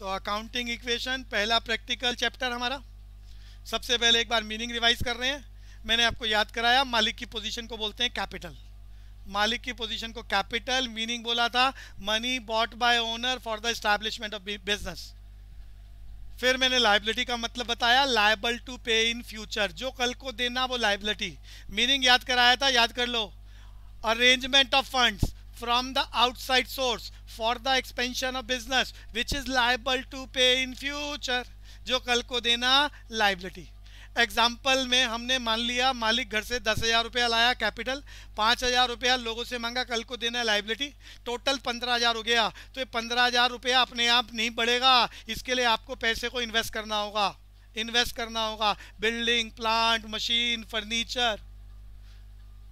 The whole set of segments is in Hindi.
तो अकाउंटिंग इक्वेशन पहला प्रैक्टिकल चैप्टर हमारा। सबसे पहले एक बार मीनिंग रिवाइज कर रहे हैं। मैंने आपको याद कराया, मालिक की पोजीशन को बोलते हैं कैपिटल मालिक की पोजीशन को कैपिटल मीनिंग बोला था money bought by owner for the establishment of business फिर मैंने लाइबिलिटी का मतलब बताया लाइबल टू पे इन फ्यूचर जो कल को देना वो लाइबिलिटी मीनिंग याद कराया था, याद कर लो। Arrangement of funds from the outside source for the expansion of business, which is liable to pay in future, जो कल को देना लाइबिलिटी एग्ज़ाम्पल में हमने मान लिया, मालिक घर से दस हज़ार रुपया लाया कैपिटल पाँच हज़ार रुपया लोगों से मांगा, कल को देना लाइबिलिटी टोटल पंद्रह हज़ार हो गया तो ये पंद्रह हज़ार रुपया अपने आप नहीं बढ़ेगा, इसके लिए आपको पैसे को इन्वेस्ट करना होगा. इन्वेस्ट करना होगा. बिल्डिंग प्लांट मशीन फर्नीचर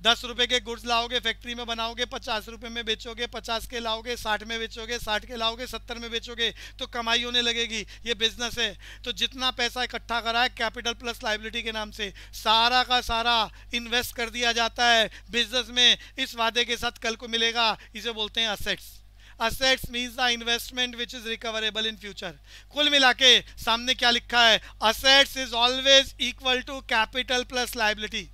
दस रुपए के गुड्स लाओगे फैक्ट्री में बनाओगे, पचास रुपए में बेचोगे, पचास के लाओगे, साठ में बेचोगे, साठ के लाओगे, सत्तर में बेचोगे तो कमाई होने लगेगी। ये बिज़नेस है। तो जितना पैसा इकट्ठा करा है कैपिटल प्लस लाइबिलिटी के नाम से, सारा का सारा इन्वेस्ट कर दिया जाता है बिज़नेस में। इस वादे के साथ कल को मिलेगा। इसे बोलते हैं assets assets means the investment which is recoverable in future कुल मिला के सामने क्या लिखा है? Assets is always equal to capital plus liability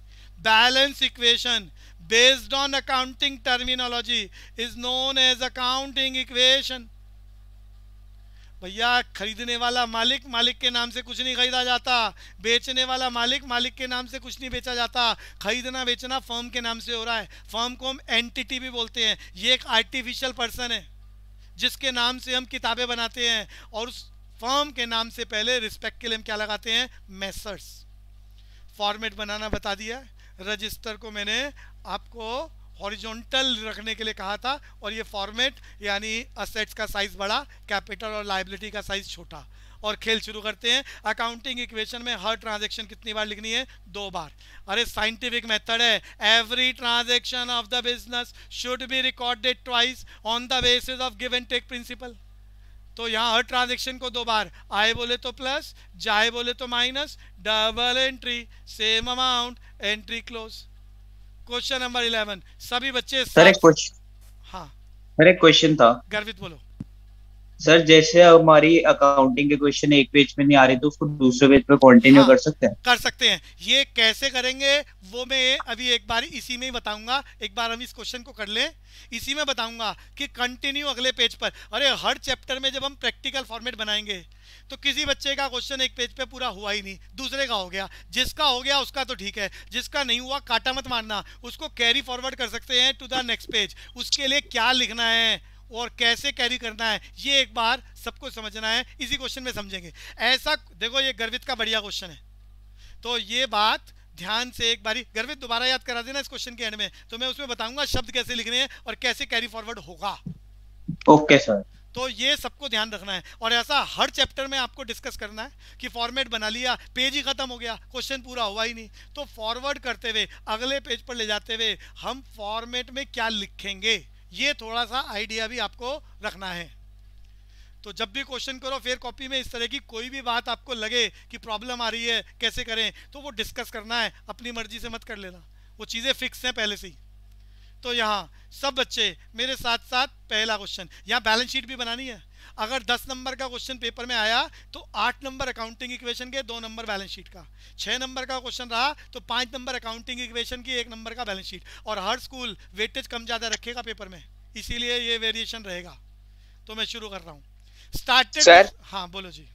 balance equation based on accounting terminology is known as accounting equation. भैया, खरीदने वाला मालिक मालिक के नाम से कुछ नहीं खरीदा जाता। बेचने वाला मालिक मालिक के नाम से कुछ नहीं बेचा जाता। खरीदना बेचना फर्म के नाम से हो रहा है। फर्म को हम एंटिटी भी बोलते हैं। ये एक आर्टिफिशियल पर्सन है, जिसके नाम से हम किताबें बनाते हैं और उस फर्म के नाम से पहले रिस्पेक्ट के लिए हम क्या लगाते हैं? मेसर्स फॉर्मेट बनाना बता दिया। है रजिस्टर को मैंने आपको हॉरिजॉन्टल रखने के लिए कहा था और ये फॉर्मेट, यानी असेट्स का साइज़ बड़ा कैपिटल और लाइबिलिटी का साइज़ छोटा। और खेल शुरू करते हैं। अकाउंटिंग इक्वेशन में हर ट्रांजैक्शन कितनी बार लिखनी है? दो बार। अरे साइंटिफिक मेथड है। Every transaction of the business should be recorded twice on the basis of give and take principle तो यहाँ हर ट्रांजेक्शन को दो बार। आए बोले तो प्लस जाए बोले तो minus double entry same amount entry close question number eleven सभी बच्चे सर एक क्वेश्चन हाँ। सर एक क्वेश्चन था। गर्वित बोलो। सर जैसे हमारी अकाउंटिंग के क्वेश्चन एक पेज में नहीं आ रहे तो उसको दूसरे पेज पे कंटिन्यू हाँ, कर सकते हैं? कर सकते हैं। ये कैसे करेंगे वो मैं अभी एक बार इसी में ही बताऊँगा। एक बार हम इस क्वेश्चन को कर लें। इसी में बताऊँगा कि कंटिन्यू अगले पेज पर। अरे हर चैप्टर में जब हम प्रैक्टिकल फॉर्मेट बनाएँगे तो किसी बच्चे का क्वेश्चन एक पेज पे पूरा हुआ ही नहीं। दूसरे का हो गया। जिसका हो गया उसका तो ठीक है। जिसका नहीं हुआ काटा मत मारना। उसको कैरी फॉरवर्ड कर सकते हैं टू द नेक्स्ट पेज उसके लिए क्या लिखना है? और कैसे कैरी करना है ये एक बार सबको समझना है इसी क्वेश्चन में समझेंगे। ऐसा देखो ये गर्वित का बढ़िया क्वेश्चन है। तो ये बात ध्यान से एक बारी गर्वित दोबारा याद करा देना इस क्वेश्चन के एंड में। तो मैं उसमें बताऊँगा शब्द कैसे लिखने हैं और कैसे कैरी फॉरवर्ड होगा। ओके सर तो ये सबको ध्यान रखना है। और ऐसा हर चैप्टर में आपको डिस्कस करना है कि फॉर्मेट बना लिया पेज ही खत्म हो गया क्वेश्चन पूरा हुआ ही नहीं। तो फॉरवर्ड करते हुए अगले पेज पर ले जाते हुए हम फॉर्मेट में क्या लिखेंगे? ये थोड़ा सा आइडिया भी आपको रखना है। तो जब भी क्वेश्चन करो फेयर कॉपी में इस तरह की कोई भी बात आपको लगे कि प्रॉब्लम आ रही है, कैसे करें तो वो डिस्कस करना है। अपनी मर्ज़ी से मत कर लेना। वो चीज़ें फिक्स हैं पहले से ही। तो यहाँ, सब बच्चे, मेरे साथ साथ पहला क्वेश्चन यहाँ बैलेंस शीट भी बनानी है। अगर 10 नंबर का क्वेश्चन पेपर में आया तो 8 नंबर अकाउंटिंग इक्वेशन के दो नंबर बैलेंस शीट का। 6 नंबर का क्वेश्चन रहा तो 5 नंबर अकाउंटिंग इक्वेशन की एक नंबर का बैलेंस शीट और हर स्कूल वेटेज कम ज़्यादा रखेगा पेपर में। इसीलिए ये वेरिएशन रहेगा। तो मैं शुरू कर रहा हूँ। स्टार्टेड हाँ बोलो जी।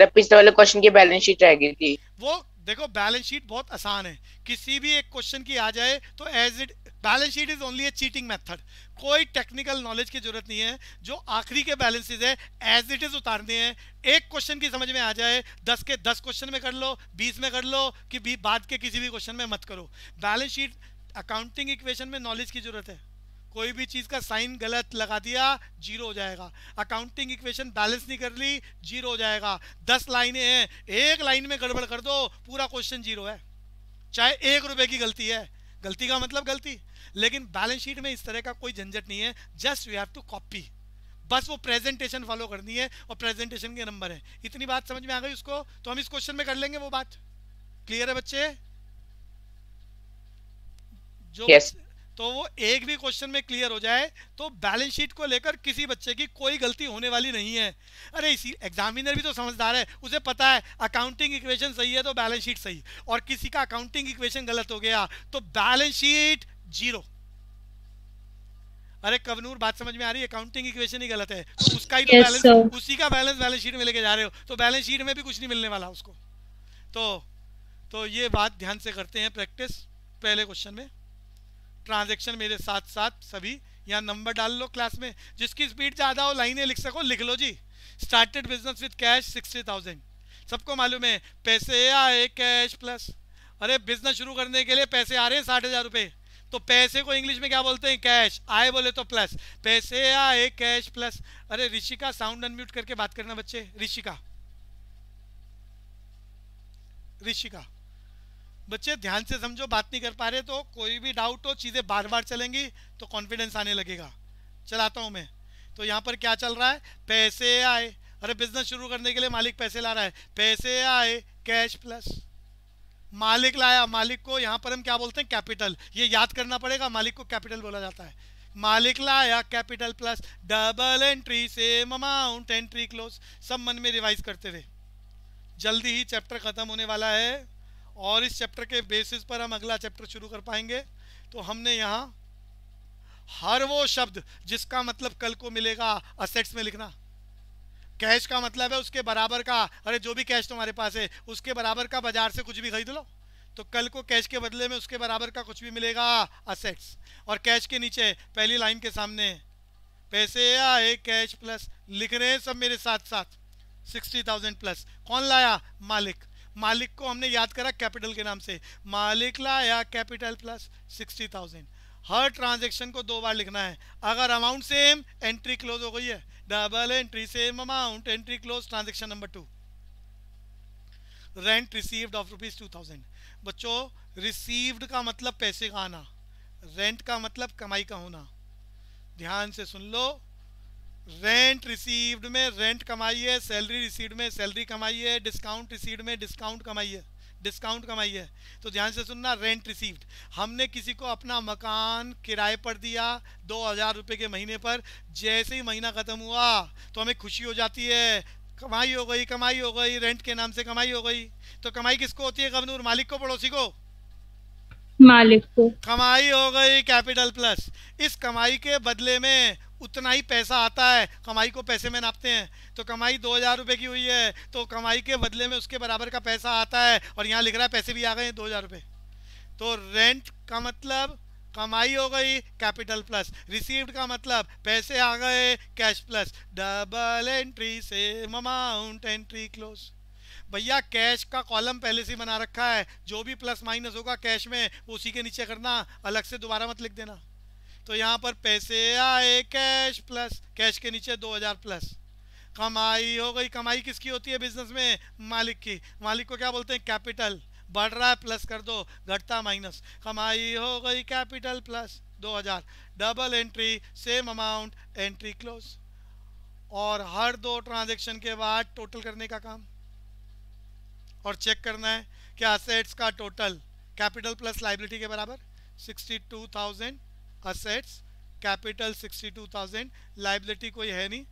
पिछले वाले क्वेश्चन की बैलेंस शीट रह गई थी। वो देखो बैलेंस शीट बहुत आसान है। किसी भी एक क्वेश्चन की आ जाए तो as it balance sheet is only a cheating method कोई टेक्निकल नॉलेज की ज़रूरत नहीं है। जो आखिरी के बैलेंसेज है एज इट इज़ उतारने हैं। एक क्वेश्चन की समझ में आ जाए, दस के दस क्वेश्चन में कर लो, बीस में कर लो, कि बाद के किसी भी क्वेश्चन में मत करो। बैलेंस शीट अकाउंटिंग इक्वेशन में नॉलेज की ज़रूरत है। कोई भी चीज़ का साइन गलत लगा दिया, ज़ीरो हो जाएगा। अकाउंटिंग इक्वेशन बैलेंस नहीं कर ली, ज़ीरो हो जाएगा। दस लाइनें हैं, एक लाइन में गड़बड़ कर दो, पूरा क्वेश्चन ज़ीरो है। चाहे एक रुपए की गलती है। गलती का मतलब गलती। लेकिन बैलेंस शीट में इस तरह का कोई झंझट नहीं है। Just you have to copy बस वो प्रेजेंटेशन फॉलो करनी है और प्रेजेंटेशन के नंबर है। इतनी बात समझ में आ गई उसको? तो हम इस क्वेश्चन में कर लेंगे वो बात। क्लियर है बच्चे? जो yes. तो वो एक भी क्वेश्चन में क्लियर हो जाए तो बैलेंस शीट को लेकर किसी बच्चे की कोई गलती होने वाली नहीं है। अरे इसी एग्जामिनर भी तो समझदार है उसे पता है अकाउंटिंग इक्वेशन सही है तो बैलेंस शीट सही और किसी का अकाउंटिंग इक्वेशन गलत हो गया तो बैलेंस शीट ज़ीरो अरे कवनूर बात समझ में आ रही है? अकाउंटिंग इक्वेशन ही गलत है। तो उसका ही तो Yes, बैलेंस. उसी का बैलेंस बैलेंस शीट में लेके जा रहे हो तो बैलेंस शीट में भी कुछ नहीं मिलने वाला उसको। तो तो ये बात ध्यान से करते हैं प्रैक्टिस पहले क्वेश्चन में। ट्रांजैक्शन मेरे साथ साथ सभी यहाँ नंबर डाल लो क्लास में, जिसकी स्पीड ज़्यादा हो, लाइनें लिख सको, लिख लो जी। Started business with cash sixty thousand सबको मालूम है, पैसे आए कैश प्लस अरे बिज़नेस शुरू करने के लिए पैसे आ रहे हैं साठ हज़ार रुपये तो पैसे को इंग्लिश में क्या बोलते हैं? कैश आए बोले तो प्लस पैसे आए कैश प्लस अरे, ऋषिका साउंड अनम्यूट करके बात करना बच्चे। ऋषिका। ऋषिका। बच्चे, ध्यान से समझो, बात नहीं कर पा रहे तो कोई भी डाउट हो, चीज़ें बार बार चलेंगी तो कॉन्फिडेंस आने लगेगा। चलाता हूँ मैं। तो यहाँ पर क्या चल रहा है? पैसे आए। अरे बिज़नेस शुरू करने के लिए मालिक पैसे ला रहा है। पैसे आए कैश प्लस मालिक लाया, मालिक को यहाँ पर हम क्या बोलते हैं? कैपिटल ये याद करना पड़ेगा, मालिक को कैपिटल बोला जाता है। मालिक लाया capital plus double entry same amount entry close सब मन में रिवाइज करते हुए जल्दी ही चैप्टर ख़त्म होने वाला है। और इस चैप्टर के बेसिस पर हम अगला चैप्टर शुरू कर पाएँगे। तो हमने यहाँ हर वो शब्द जिसका मतलब कल को मिलेगा असेट्स में लिखना। कैश का मतलब है उसके बराबर का, अरे जो भी कैश तुम्हारे पास है, उसके बराबर का बाज़ार से कुछ भी खरीद लो। तो कल को कैश के बदले में उसके बराबर का कुछ भी मिलेगा असेट्स और कैश के नीचे, पहली लाइन के सामने, पैसे आए कैश प्लस लिख रहे हैं सब मेरे साथ साथ सिक्सटी थाउज़ेंड प्लस कौन लाया? मालिक। मालिक को हमने याद करा कैपिटल के नाम से। मालिक लाया कैपिटल प्लस सिक्सटी थाउज़ेंड। हर ट्रांजेक्शन को दो बार लिखना है। अगर अमाउंट सेम, एंट्री क्लोज हो गई है। Double entry, same amount, entry close, transaction number two. Rent received of rupees two thousand बच्चों रिसीव्ड का मतलब पैसे का आना। रेंट का मतलब कमाई का होना। ध्यान से सुन लो। रेंट रिसीव्ड में रेंट कमाई है सैलरी रिसीव्ड में सैलरी कमाइए डिस्काउंट रिसीव्ड में डिस्काउंट कमाइए डिस्काउंट कमाइए तो ध्यान से सुनना रेंट रिसीव्ड हमने किसी को अपना मकान किराए पर दिया दो हज़ार रुपये के महीने पर जैसे ही महीना ख़त्म हुआ तो हमें खुशी हो जाती है। कमाई हो गई कमाई हो गई रेंट के नाम से कमाई हो गई। तो कमाई किसको होती है गवनूर मालिक को पड़ोसी को? मालिक को। कमाई हो गई कैपिटल प्लस इस कमाई के बदले में उतना ही पैसा आता है, कमाई को पैसे में नापते हैं। तो कमाई दो हज़ार रुपये की हुई है तो कमाई के बदले में उसके बराबर का पैसा आता है और यहाँ लिख रहा है पैसे भी आ गए दो हज़ार रुपये तो रेंट का मतलब कमाई हो गई कैपिटल प्लस रिसीव्ड का मतलब पैसे आ गए cash plus double entry same amount entry close भैया कैश का कॉलम पहले से बना रखा है। जो भी प्लस माइनस होगा कैश में उसी के नीचे करना। अलग से दोबारा मत लिख देना। तो यहाँ पर पैसे आए कैश प्लस कैश के नीचे दो हज़ार प्लस कमाई हो गई। कमाई किसकी होती है बिज़नेस में? मालिक की। मालिक को क्या बोलते हैं? कैपिटल बढ़ रहा है प्लस कर दो। घटता माइनस कमाई हो गई कैपिटल प्लस दो हज़ार। Double entry same amount entry close और हर दो ट्रांजेक्शन के बाद टोटल करने का काम। और चेक करना है कि असेट्स का टोटल कैपिटल प्लस लाइबिलिटी के बराबर sixty two thousand assets capital sixty two thousand liability कोई है नहीं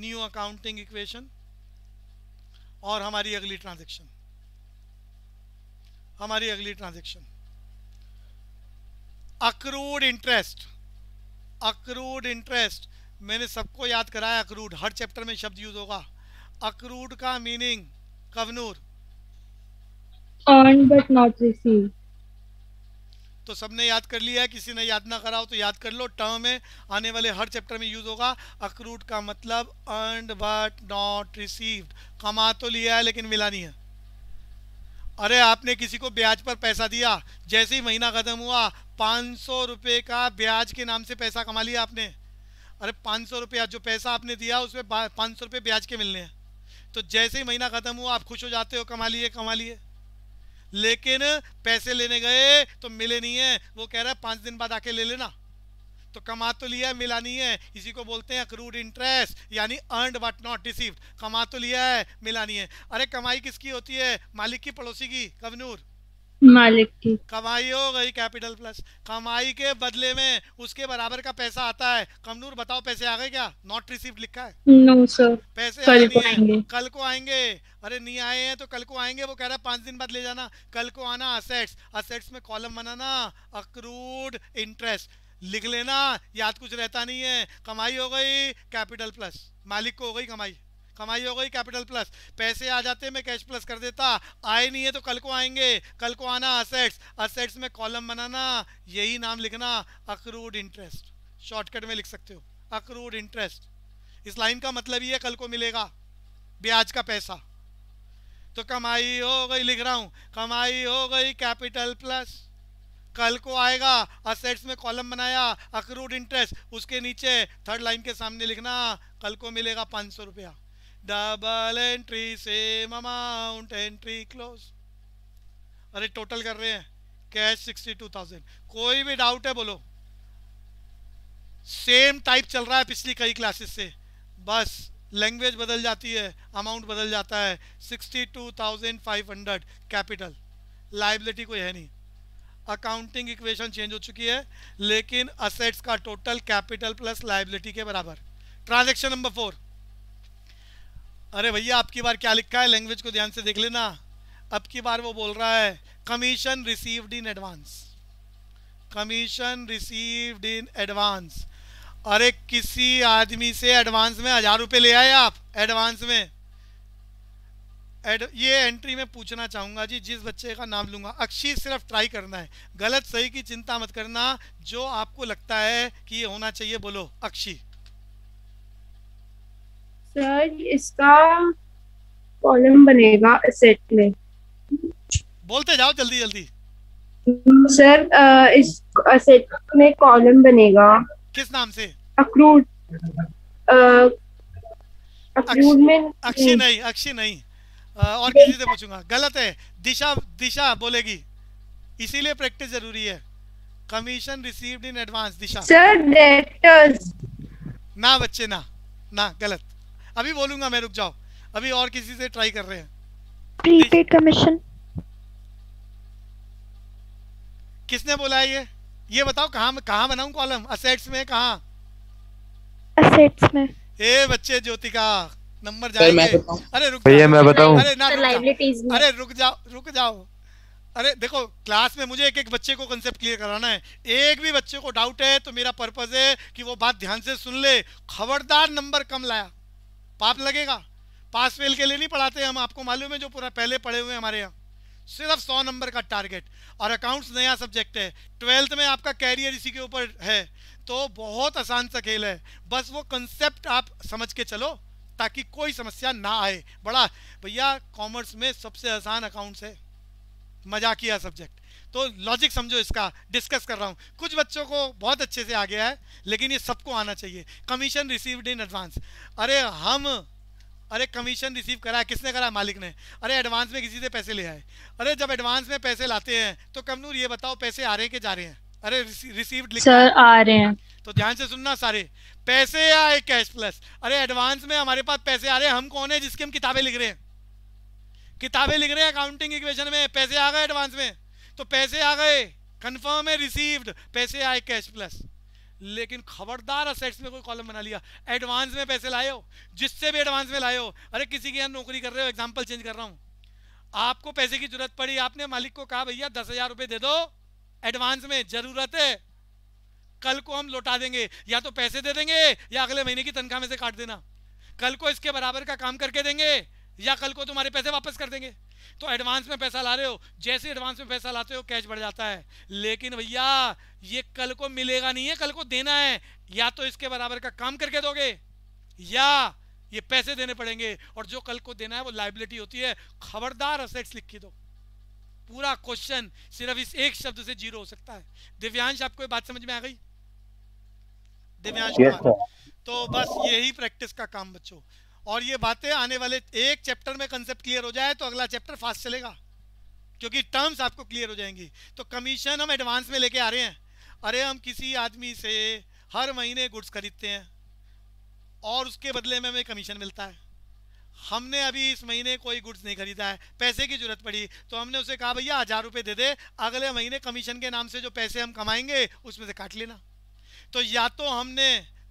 न्यू अकाउंटिंग इक्वेशन और हमारी अगली ट्रांजेक्शन हमारी अगली transaction accrued interest accrued interest मैंने सबको याद कराया अक्रूड हर चैप्टर में शब्द यूज़ होगा। अक्रूड का मीनिंग कवनूर। But not received तो सबने याद कर लिया है। किसी ने याद ना करा हो तो याद कर लो। टर्म है आने वाले हर चैप्टर में यूज़ होगा। अक्रूट का मतलब अर्नड बट नॉट रिसीव्ड कमा तो लिया है लेकिन मिला नहीं है। अरे आपने किसी को ब्याज पर पैसा दिया। जैसे ही महीना खत्म हुआ, पाँच सौ रुपये का ब्याज के नाम से पैसा कमा लिया आपने। अरे पाँच सौ जो पैसा आपने दिया, उसमें पाँच सौ रुपये ब्याज के मिलने हैं। तो जैसे ही महीना ख़त्म हुआ, आप खुश हो जाते हो, कमा लिए कमा लिए। लेकिन पैसे लेने गए तो मिले नहीं है। वो कह रहा है पाँच दिन बाद आके ले लेना। तो कमा तो लिया है मिला नहीं है। इसी को बोलते हैं अक्रूड इंटरेस्ट यानी अर्नड बट नॉट रिसीव्ड कमा तो लिया है मिला नहीं है। अरे कमाई किसकी होती है? मालिक की पड़ोसी की कवनूर। मालिक की। कमाई हो गई कैपिटल प्लस कमाई के बदले में उसके बराबर का पैसा आता है। कमनूर बताओ पैसे आ गए क्या? नॉट रिसीव्ड लिखा है। नो no, सर पैसे कल को आएँगे। कल को आएँगे। अरे नहीं आए हैं तो कल को आएँगे, वो कह रहा है, पाँच दिन बाद ले जाना। कल को आना असेट्स असेट्स में कॉलम बनाना अक्रूड इंटरेस्ट लिख लेना, याद कुछ रहता नहीं है। कमाई हो गई कैपिटल प्लस मालिक को हो गई कमाई। कमाई हो गई कैपिटल प्लस पैसे आ जाते, मैं कैश प्लस कर देता। आए नहीं है तो कल को आएँगे। कल को आना असेट्स असेट्स में कॉलम बनाना, यही नाम लिखना अक्रूड इंटरेस्ट शॉर्टकट में लिख सकते हो। अक्रूड इंटरेस्ट इस लाइन का मतलब ये कल को मिलेगा। ब्याज का पैसा। तो कमाई हो गई, लिख रहा हूँ, कमाई हो गई कैपिटल प्लस कल को आएगा असेट्स में कॉलम बनाया अक्रूड इंटरेस्ट उसके नीचे थर्ड लाइन के सामने लिखना, कल को मिलेगा पाँच सौ रुपया। Double entry same amount entry close अरे टोटल कर रहे हैं कैश सिक्सटी टू थाउज़ेंड कोई भी डाउट है बोलो। सेम टाइप चल रहा है पिछली कई क्लासेस से। बस। लैंग्वेज बदल जाती है अमाउंट बदल जाता है sixty two thousand five hundred capital liability कोई है नहीं. अकाउंटिंग इक्वेशन चेंज हो चुकी है, लेकिन असेट्स का टोटल कैपिटल प्लस लाइबिलिटी के बराबर. ट्रांजेक्शन नंबर फोर अरे भैया, आपकी बार क्या लिखा है? लैंग्वेज को ध्यान से देख लेना. अब की बार वो बोल रहा है commission received in advance commission received in advance अरे किसी आदमी से एडवांस में हज़ार रुपए ले आए आप एडवांस में। एड, ये एंट्री में पूछना चाहूँगा जी जिस बच्चे का नाम लूँगा। अक्षी सिर्फ़ ट्राई करना है। गलत सही की चिंता मत करना। जो आपको लगता है कि ये होना चाहिए बोलो। अक्षी। सर इसका कॉलम बनेगा असेट में। बोलते जाओ जल्दी जल्दी। सर इस असेट में कॉलम बनेगा। किस नाम से? अक्रूड अक्रूड में अक्षी नहीं। अक्षी नहीं। और किसी से पूछूँगा। गलत है। दिशा दिशा बोलेगी। इसीलिए प्रैक्टिस ज़रूरी है। Commission received in advance Disha. Sir debtors ना बच्चे ना। ना गलत। अभी बोलूँगा मैं रुक जाओ। अभी और किसी से ट्राई कर रहे हैं। प्रीपेड कमीशन किसने बोला है ये? ये बताओ कहाँ कहाँ बनाऊँ कॉलम असेट्स में कहाँ? असेट्स में। ए बच्चे ज्योतिका नंबर जाएँगे। अरे रुक भैया जाओ। मैं बताऊँ? अरे ना रुक अरे रुक जाओ रुक जाओ। अरे देखो क्लास में मुझे एक एक बच्चे को कंसेप्ट क्लियर कराना है। एक भी बच्चे को डाउट है तो मेरा पर्पज है कि वो बात ध्यान से सुन ले। खबरदार नंबर कम लाया। पाप लगेगा। पास फेल के लिए नहीं पढ़ाते हम आपको मालूम है जो पूरा पहले पढ़े हुए हमारे यहाँ। सिर्फ़ सौ नंबर का टारगेट। और अकाउंट्स नया सब्जेक्ट है। ट्वेल्थ में आपका कैरियर इसी के ऊपर है। तो बहुत आसान सा खेल है। बस वो कंसेप्ट आप समझ के चलो, ताकि कोई समस्या ना आए। बड़ा, भैया कॉमर्स में सबसे आसान अकाउंट्स है। मजाकिया सब्जेक्ट तो लॉजिक समझो इसका। डिस्कस कर रहा हूँ। कुछ बच्चों को बहुत अच्छे से आ गया है, लेकिन ये सबको आना चाहिए। कमीशन रिसीव्ड इन एडवांस अरे, हम अरे कमीशन रिसीव करा है किसने करा? मालिक ने। अरे एडवांस में किसी से पैसे ले आए। अरे जब एडवांस में पैसे लाते हैं तो कमनूर ये बताओ पैसे आ रहे हैं कि जा रहे हैं? अरे रिसीव्ड सर आ रहे हैं। तो ध्यान से सुनना सारे। पैसे आए कैश प्लस अरे एडवांस में हमारे पास पैसे आ रहे हैं। हम कौन है जिसकी हम किताबें लिख रहे हैं? किताबें लिख रहे हैं अकाउंटिंग इक्वेशन में। पैसे आ गए एडवांस में। तो पैसे आ गए। कंफर्म है रिसीव्ड पैसे आए कैश प्लस लेकिन खबरदार असेट्स में कोई कॉलम बना लिया। एडवांस में पैसे लाए हो। जिससे भी एडवांस में लाए हो। अरे, किसी के यहाँ नौकरी कर रहे हो एग्ज़ाम्पल चेंज कर रहा हूँ। आपको पैसे की ज़रूरत पड़ी, आपने मालिक को कहा, भैया, दस हज़ार रुपये दे दो। एडवांस में ज़रूरत है। कल को हम लौटा देंगे। या तो पैसे दे देंगे, या अगले महीने की तनख्वाह में से काट देना। कल को इसके बराबर का काम करके देंगे, या कल को तुम्हारे पैसे वापस कर देंगे। तो एडवांस में पैसा ला रहे हो। जैसे एडवांस में पैसा लाते हो कैश बढ़ जाता है। लेकिन भैया ये कल को मिलेगा नहीं है कल को देना है। या तो इसके बराबर का काम करके दोगे या ये पैसे देने पड़ेंगे। और जो कल को देना है वो लाइबिलिटी होती है। खबरदार असेट्स लिख के दो। पूरा क्वेश्चन सिर्फ़ इस एक शब्द से ज़ीरो हो सकता है। दिव्यांश आपको ये बात समझ में आ गई? दिव्यांश सर तो बस यही प्रैक्टिस का काम बच्चों। और ये बातें आने वाले एक चैप्टर में कंसेप्ट क्लियर हो जाए तो अगला चैप्टर फास्ट चलेगा। क्योंकि टर्म्स आपको क्लियर हो जाएँगी। तो कमीशन हम एडवांस में लेके आ रहे हैं। अरे हम किसी आदमी से हर महीने गुड्स खरीदते हैं और उसके बदले में हमें कमीशन मिलता है। हमने अभी इस महीने कोई गुड्स नहीं खरीदा है। पैसे की ज़रूरत पड़ी। तो हमने उसे कहा, भैया, हज़ार रुपये दे दे। अगले महीने कमीशन के नाम से जो पैसे हम कमाएँगे, उसमें से काट लेना। तो या तो हमने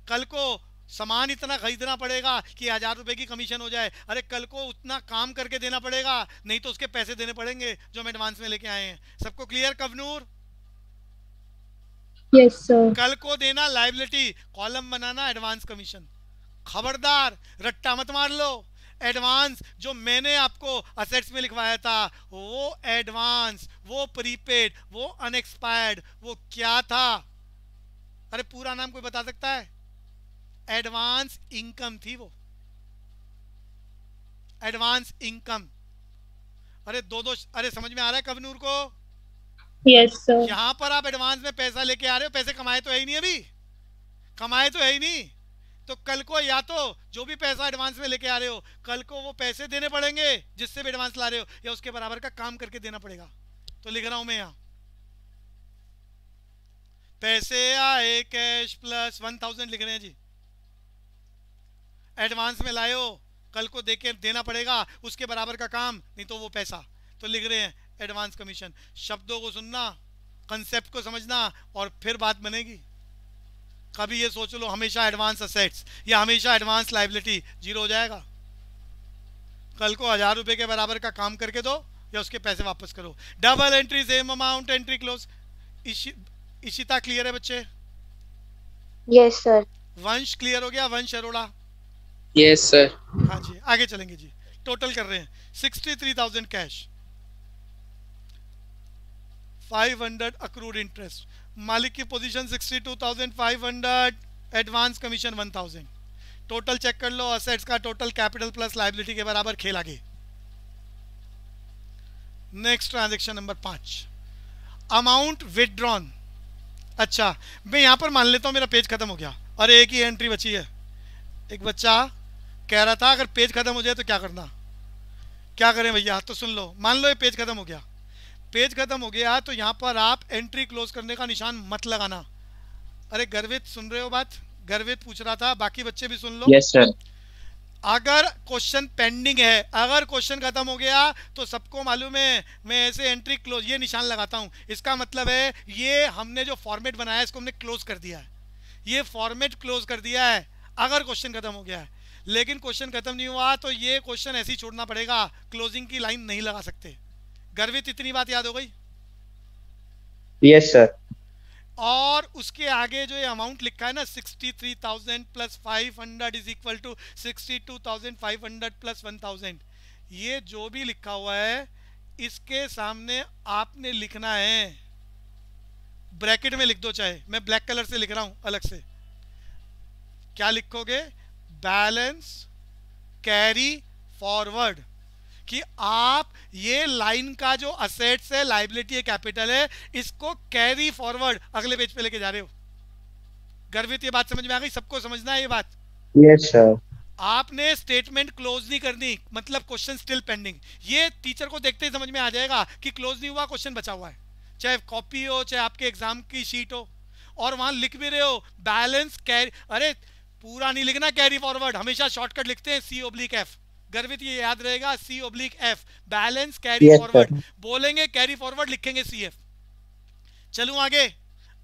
कल को सामान इतना खरीदना पड़ेगा कि हज़ार रुपए की कमीशन हो जाए। अरे कल को उतना काम करके देना पड़ेगा नहीं तो उसके पैसे देने पड़ेंगे जो हम एडवांस में लेके आए हैं। सबको क्लियर कवनूर? Yes sir. कल को देना लाइबिलिटी कॉलम बनाना एडवांस कमीशन खबरदार रट्टा मत मार लो। एडवांस जो मैंने आपको असेट्स में लिखवाया था वो एडवांस वो प्रीपेड वो अनएक्सपायर्ड वो क्या था? अरे पूरा नाम कोई बता सकता है? एडवांस इनकम थी वो। Advance income. अरे दो दो अरे समझ में आ रहा है कबनूर को? Yes sir. यहाँ पर आप एडवांस में पैसा लेके आ रहे हो पैसे कमाए तो है ही नहीं अभी। कमाए तो है ही नहीं। तो कल को या तो जो भी पैसा एडवांस में लेके आ रहे हो कल को वो पैसे देने पड़ेंगे जिससे भी एडवांस ला रहे हो या उसके बराबर का काम करके देना पड़ेगा। तो लिख रहा हूँ मैं यहाँ। पैसे आए कैश प्लस वन थाउज़ेंड लिख रहे हैं जी। एडवांस में लाए कल को दे के देना पड़ेगा उसके बराबर का काम नहीं तो वो पैसा। तो लिख रहे हैं एडवांस कमीशन। शब्दों को सुनना कंसेप्ट को समझना और फिर बात बनेगी। कभी ये सोच लो हमेशा एडवांस असेट्स या हमेशा एडवांस लाइबिलिटी ज़ीरो हो जाएगा। कल को हज़ार रुपए के बराबर का काम करके दो या उसके पैसे वापस करो। Double entry same amount entry close Ishita clear है बच्चे? यस सर वंश क्लियर हो गया वंश अरोड़ा। यस सर हाँ जी, आगे चलेंगे जी। टोटल कर रहे हैं। Sixty three thousand cash five hundred accrued interest मालिक की position sixty two thousand five hundred advance commission one thousand total check कर लो असेट्स का टोटल कैपिटल प्लस लाइबिलिटी के बराबर खेल आगे। नेक्स्ट ट्रांजेक्शन नंबर पाँच। अमाउंट विदड्रॉन अच्छा मैं यहाँ पर मान लेता हूँ, मेरा पेज खत्म हो गया और एक ही एंट्री बची है। एक बच्चा कह रहा था अगर पेज खत्म हो जाए तो क्या करना? क्या करें भैया? तो सुन लो। मान लो ये पेज खत्म हो गया। पेज खत्म हो गया तो यहाँ पर आप एंट्री क्लोज करने का निशान मत लगाना। अरे गर्वित सुन रहे हो बात? गर्वित पूछ रहा था बाकी बच्चे भी सुन लो। यस सर अगर क्वेश्चन पेंडिंग है अगर क्वेश्चन खत्म हो गया तो सबको मालूम है मैं ऐसे एंट्री क्लोज ये निशान लगाता हूँ। इसका मतलब है ये हमने जो फॉर्मेट बनाया है इसको हमने क्लोज कर दिया है। ये फॉर्मेट क्लोज कर दिया है। अगर क्वेश्चन खत्म हो गया है लेकिन क्वेश्चन खत्म नहीं हुआ तो ये क्वेश्चन ऐसे ही छोड़ना पड़ेगा। क्लोजिंग की लाइन नहीं लगा सकते। गर्वित इतनी बात याद हो गई? यस सर और उसके आगे जो ये अमाउंट लिखा है ना sixty three thousand plus five hundred is equal to sixty two thousand five hundred plus one thousand ये जो भी लिखा हुआ है इसके सामने आपने लिखना है। ब्रैकेट में लिख दो चाहे मैं ब्लैक कलर से लिख रहा हूँ अलग से। क्या लिखोगे? बैलेंस कैरी फॉरवर्ड कि आप ये लाइन का जो असेट्स है लाइबिलिटी है कैपिटल है इसको कैरी फॉरवर्ड अगले पेज पे लेके जा रहे हो। गर्वित ये बात समझ में आ गई? सबको समझना है ये बात? यस सर आपने स्टेटमेंट क्लोज नहीं करनी मतलब क्वेश्चन स्टिल पेंडिंग ये टीचर को देखते ही समझ में आ जाएगा कि क्लोज नहीं हुआ क्वेश्चन बचा हुआ है। चाहे कॉपी हो चाहे आपके एग्ज़ाम की शीट हो और वहाँ लिख भी रहे हो बैलेंस कैरी अरे पूरा नहीं लिखना कैरी फॉरवर्ड हमेशा शॉर्टकट लिखते हैं सी ओब्लिक एफ़ गर्वित ये याद रहेगा C oblique F balance carry forward बोलेंगे कैरी फॉरवर्ड लिखेंगे सी एफ़ चलूँ आगे?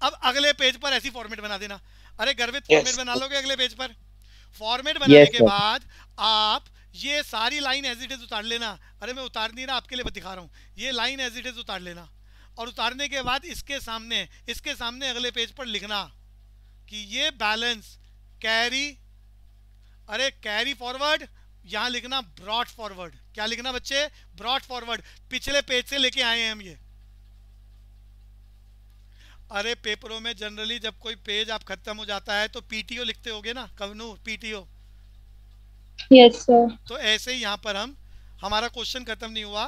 अब अगले पेज पर ऐसी फॉर्मेट बना देना। अरे गर्वित Yes, फॉर्मेट बना लोगे अगले पेज पर? फॉर्मेट बनाने Yes, के बाद आप ये सारी लाइन एज इट इज़ उतार लेना। अरे मैं उतार नहीं रहा आपके लिए दिखा रहा हूँ। ये लाइन एज इट इज़ उतार लेना। और उतारने के बाद इसके सामने इसके सामने अगले पेज पर लिखना कि ये बैलेंस कैरी अरे कैरी फॉरवर्ड यहाँ लिखना ब्रॉड फॉरवर्ड क्या लिखना बच्चे? ब्रॉड फॉरवर्ड पिछले पेज से लेके आए हैं हम ये। अरे पेपरों में जनरली जब कोई पेज आप खत्म हो जाता है तो पीटीओ लिखते होगे ना? कवनू पीटीओ yes sir. तो ऐसे ही यहाँ पर हम हमारा क्वेश्चन खत्म नहीं हुआ।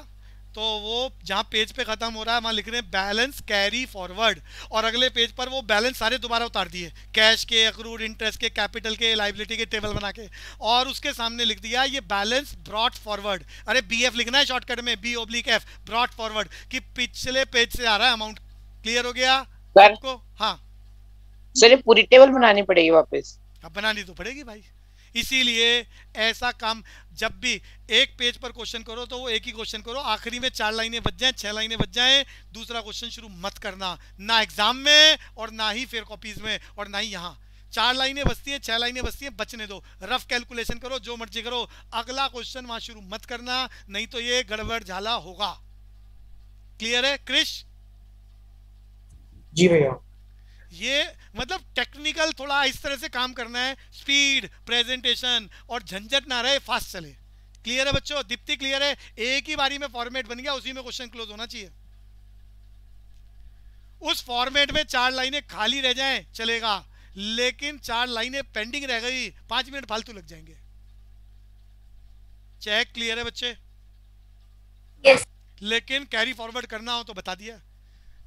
तो वो जहाँ पेज पे खत्म हो रहा है वहाँ लिख रहे हैं बैलेंस कैरी फॉरवर्ड और अगले पेज पर वो बैलेंस सारे दोबारा उतार दिए कैश के अक्रूड इंटरेस्ट के कैपिटल के लाइबिलिटी के टेबल बना के। और उसके सामने लिख दिया ये बैलेंस ब्रॉड फॉरवर्ड अरे बी एफ़ लिखना है शॉर्टकट में B oblique F brought forward कि पिछले पेज से आ रहा है अमाउंट क्लियर हो गया? सर आपको? हाँ। सर पूरी टेबल बनानी पड़ेगी वापस। अब बनानी तो पड़ेगी भाई। इसीलिए ऐसा काम जब भी एक पेज पर क्वेश्चन करो तो वो एक ही क्वेश्चन करो। आखिरी में चार लाइनें बच जाएँ, छह लाइनें बच जाएँ। दूसरा क्वेश्चन शुरू मत करना। ना एग्ज़ाम में और ना ही फेयर कॉपीज में और ना ही यहाँ। चार लाइनें बचती हैं, छह लाइनें बचती हैं, बचने दो। रफ कैलकुलेशन करो, जो मर्ज़ी करो। अगला क्वेश्चन वहाँ शुरू मत करना, नहीं तो ये गड़बड़ झाला होगा। क्लियर है, क्रिश? जी भैया। ये मतलब टेक्निकल थोड़ा इस तरह से काम करना है। स्पीड प्रेजेंटेशन और झंझट ना रहे फास्ट चले। क्लियर है बच्चों? दीप्ति क्लियर है? एक ही बारी में फॉर्मेट बन गया उसी में क्वेश्चन क्लोज होना चाहिए। उस फॉर्मेट में चार लाइनें खाली रह जाएँ चलेगा। लेकिन चार लाइनें पेंडिंग रह गई पाँच मिनट फालतू लग जाएँगे। चेक क्लियर है बच्चे? यस लेकिन कैरी फॉरवर्ड करना हो तो बता दिया।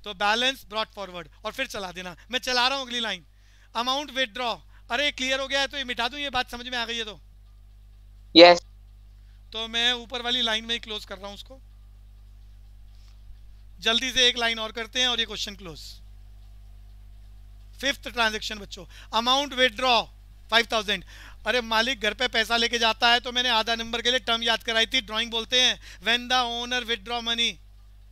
तो बैलेंस ब्रॉड फॉरवर्ड और फिर चला देना। मैं चला रहा हूँ अगली लाइन अमाउंट विदड्रॉ अरे क्लियर हो गया है तो ये मिटा दूँ? ये बात समझ में आ गई है तो? यस तो मैं ऊपर वाली लाइन में ही क्लोज कर रहा हूँ उसको। जल्दी से एक लाइन और करते हैं और ये क्वेश्चन क्लोज फिफ्थ ट्रांजेक्शन बच्चों. अमाउंट विदड्रॉ फाइव थाउज़ेंड अरे मालिक घर पे पैसा लेके जाता है तो मैंने आधा नंबर के लिए टर्म याद कराई थी ड्राइंग बोलते हैं। When the owner withdraw money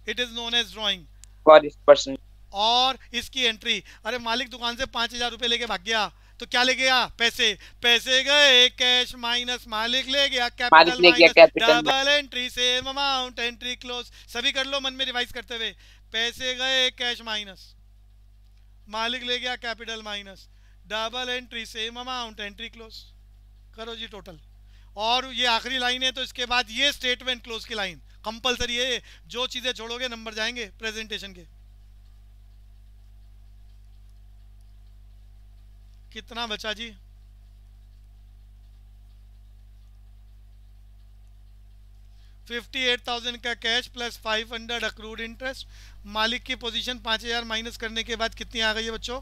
it is known as drawing for person और इसकी एंट्री अरे मालिक दुकान से पाँच हज़ार रुपए लेके भाग गया तो क्या ले गया? पैसे। पैसे गए कैश माइनस मालिक ले गया capital double entry same amount entry close सभी कर लो मन में रिवाइज करते हुए। पैसे गए कैश माइनस मालिक ले गया capital minus double entry same amount entry close करो जी टोटल और ये आखिरी लाइन है तो इसके बाद ये स्टेटमेंट क्लोज की लाइन कंपलसरी है जो चीज़ें छोड़ोगे नंबर जाएँगे प्रेजेंटेशन के। कितना बचा जी? फिफ्टी एट थाउज़ेंड का cash plus five hundred accrued interest मालिक की पोजीशन पाँच हज़ार माइनस करने के बाद कितनी आ गई है बच्चों?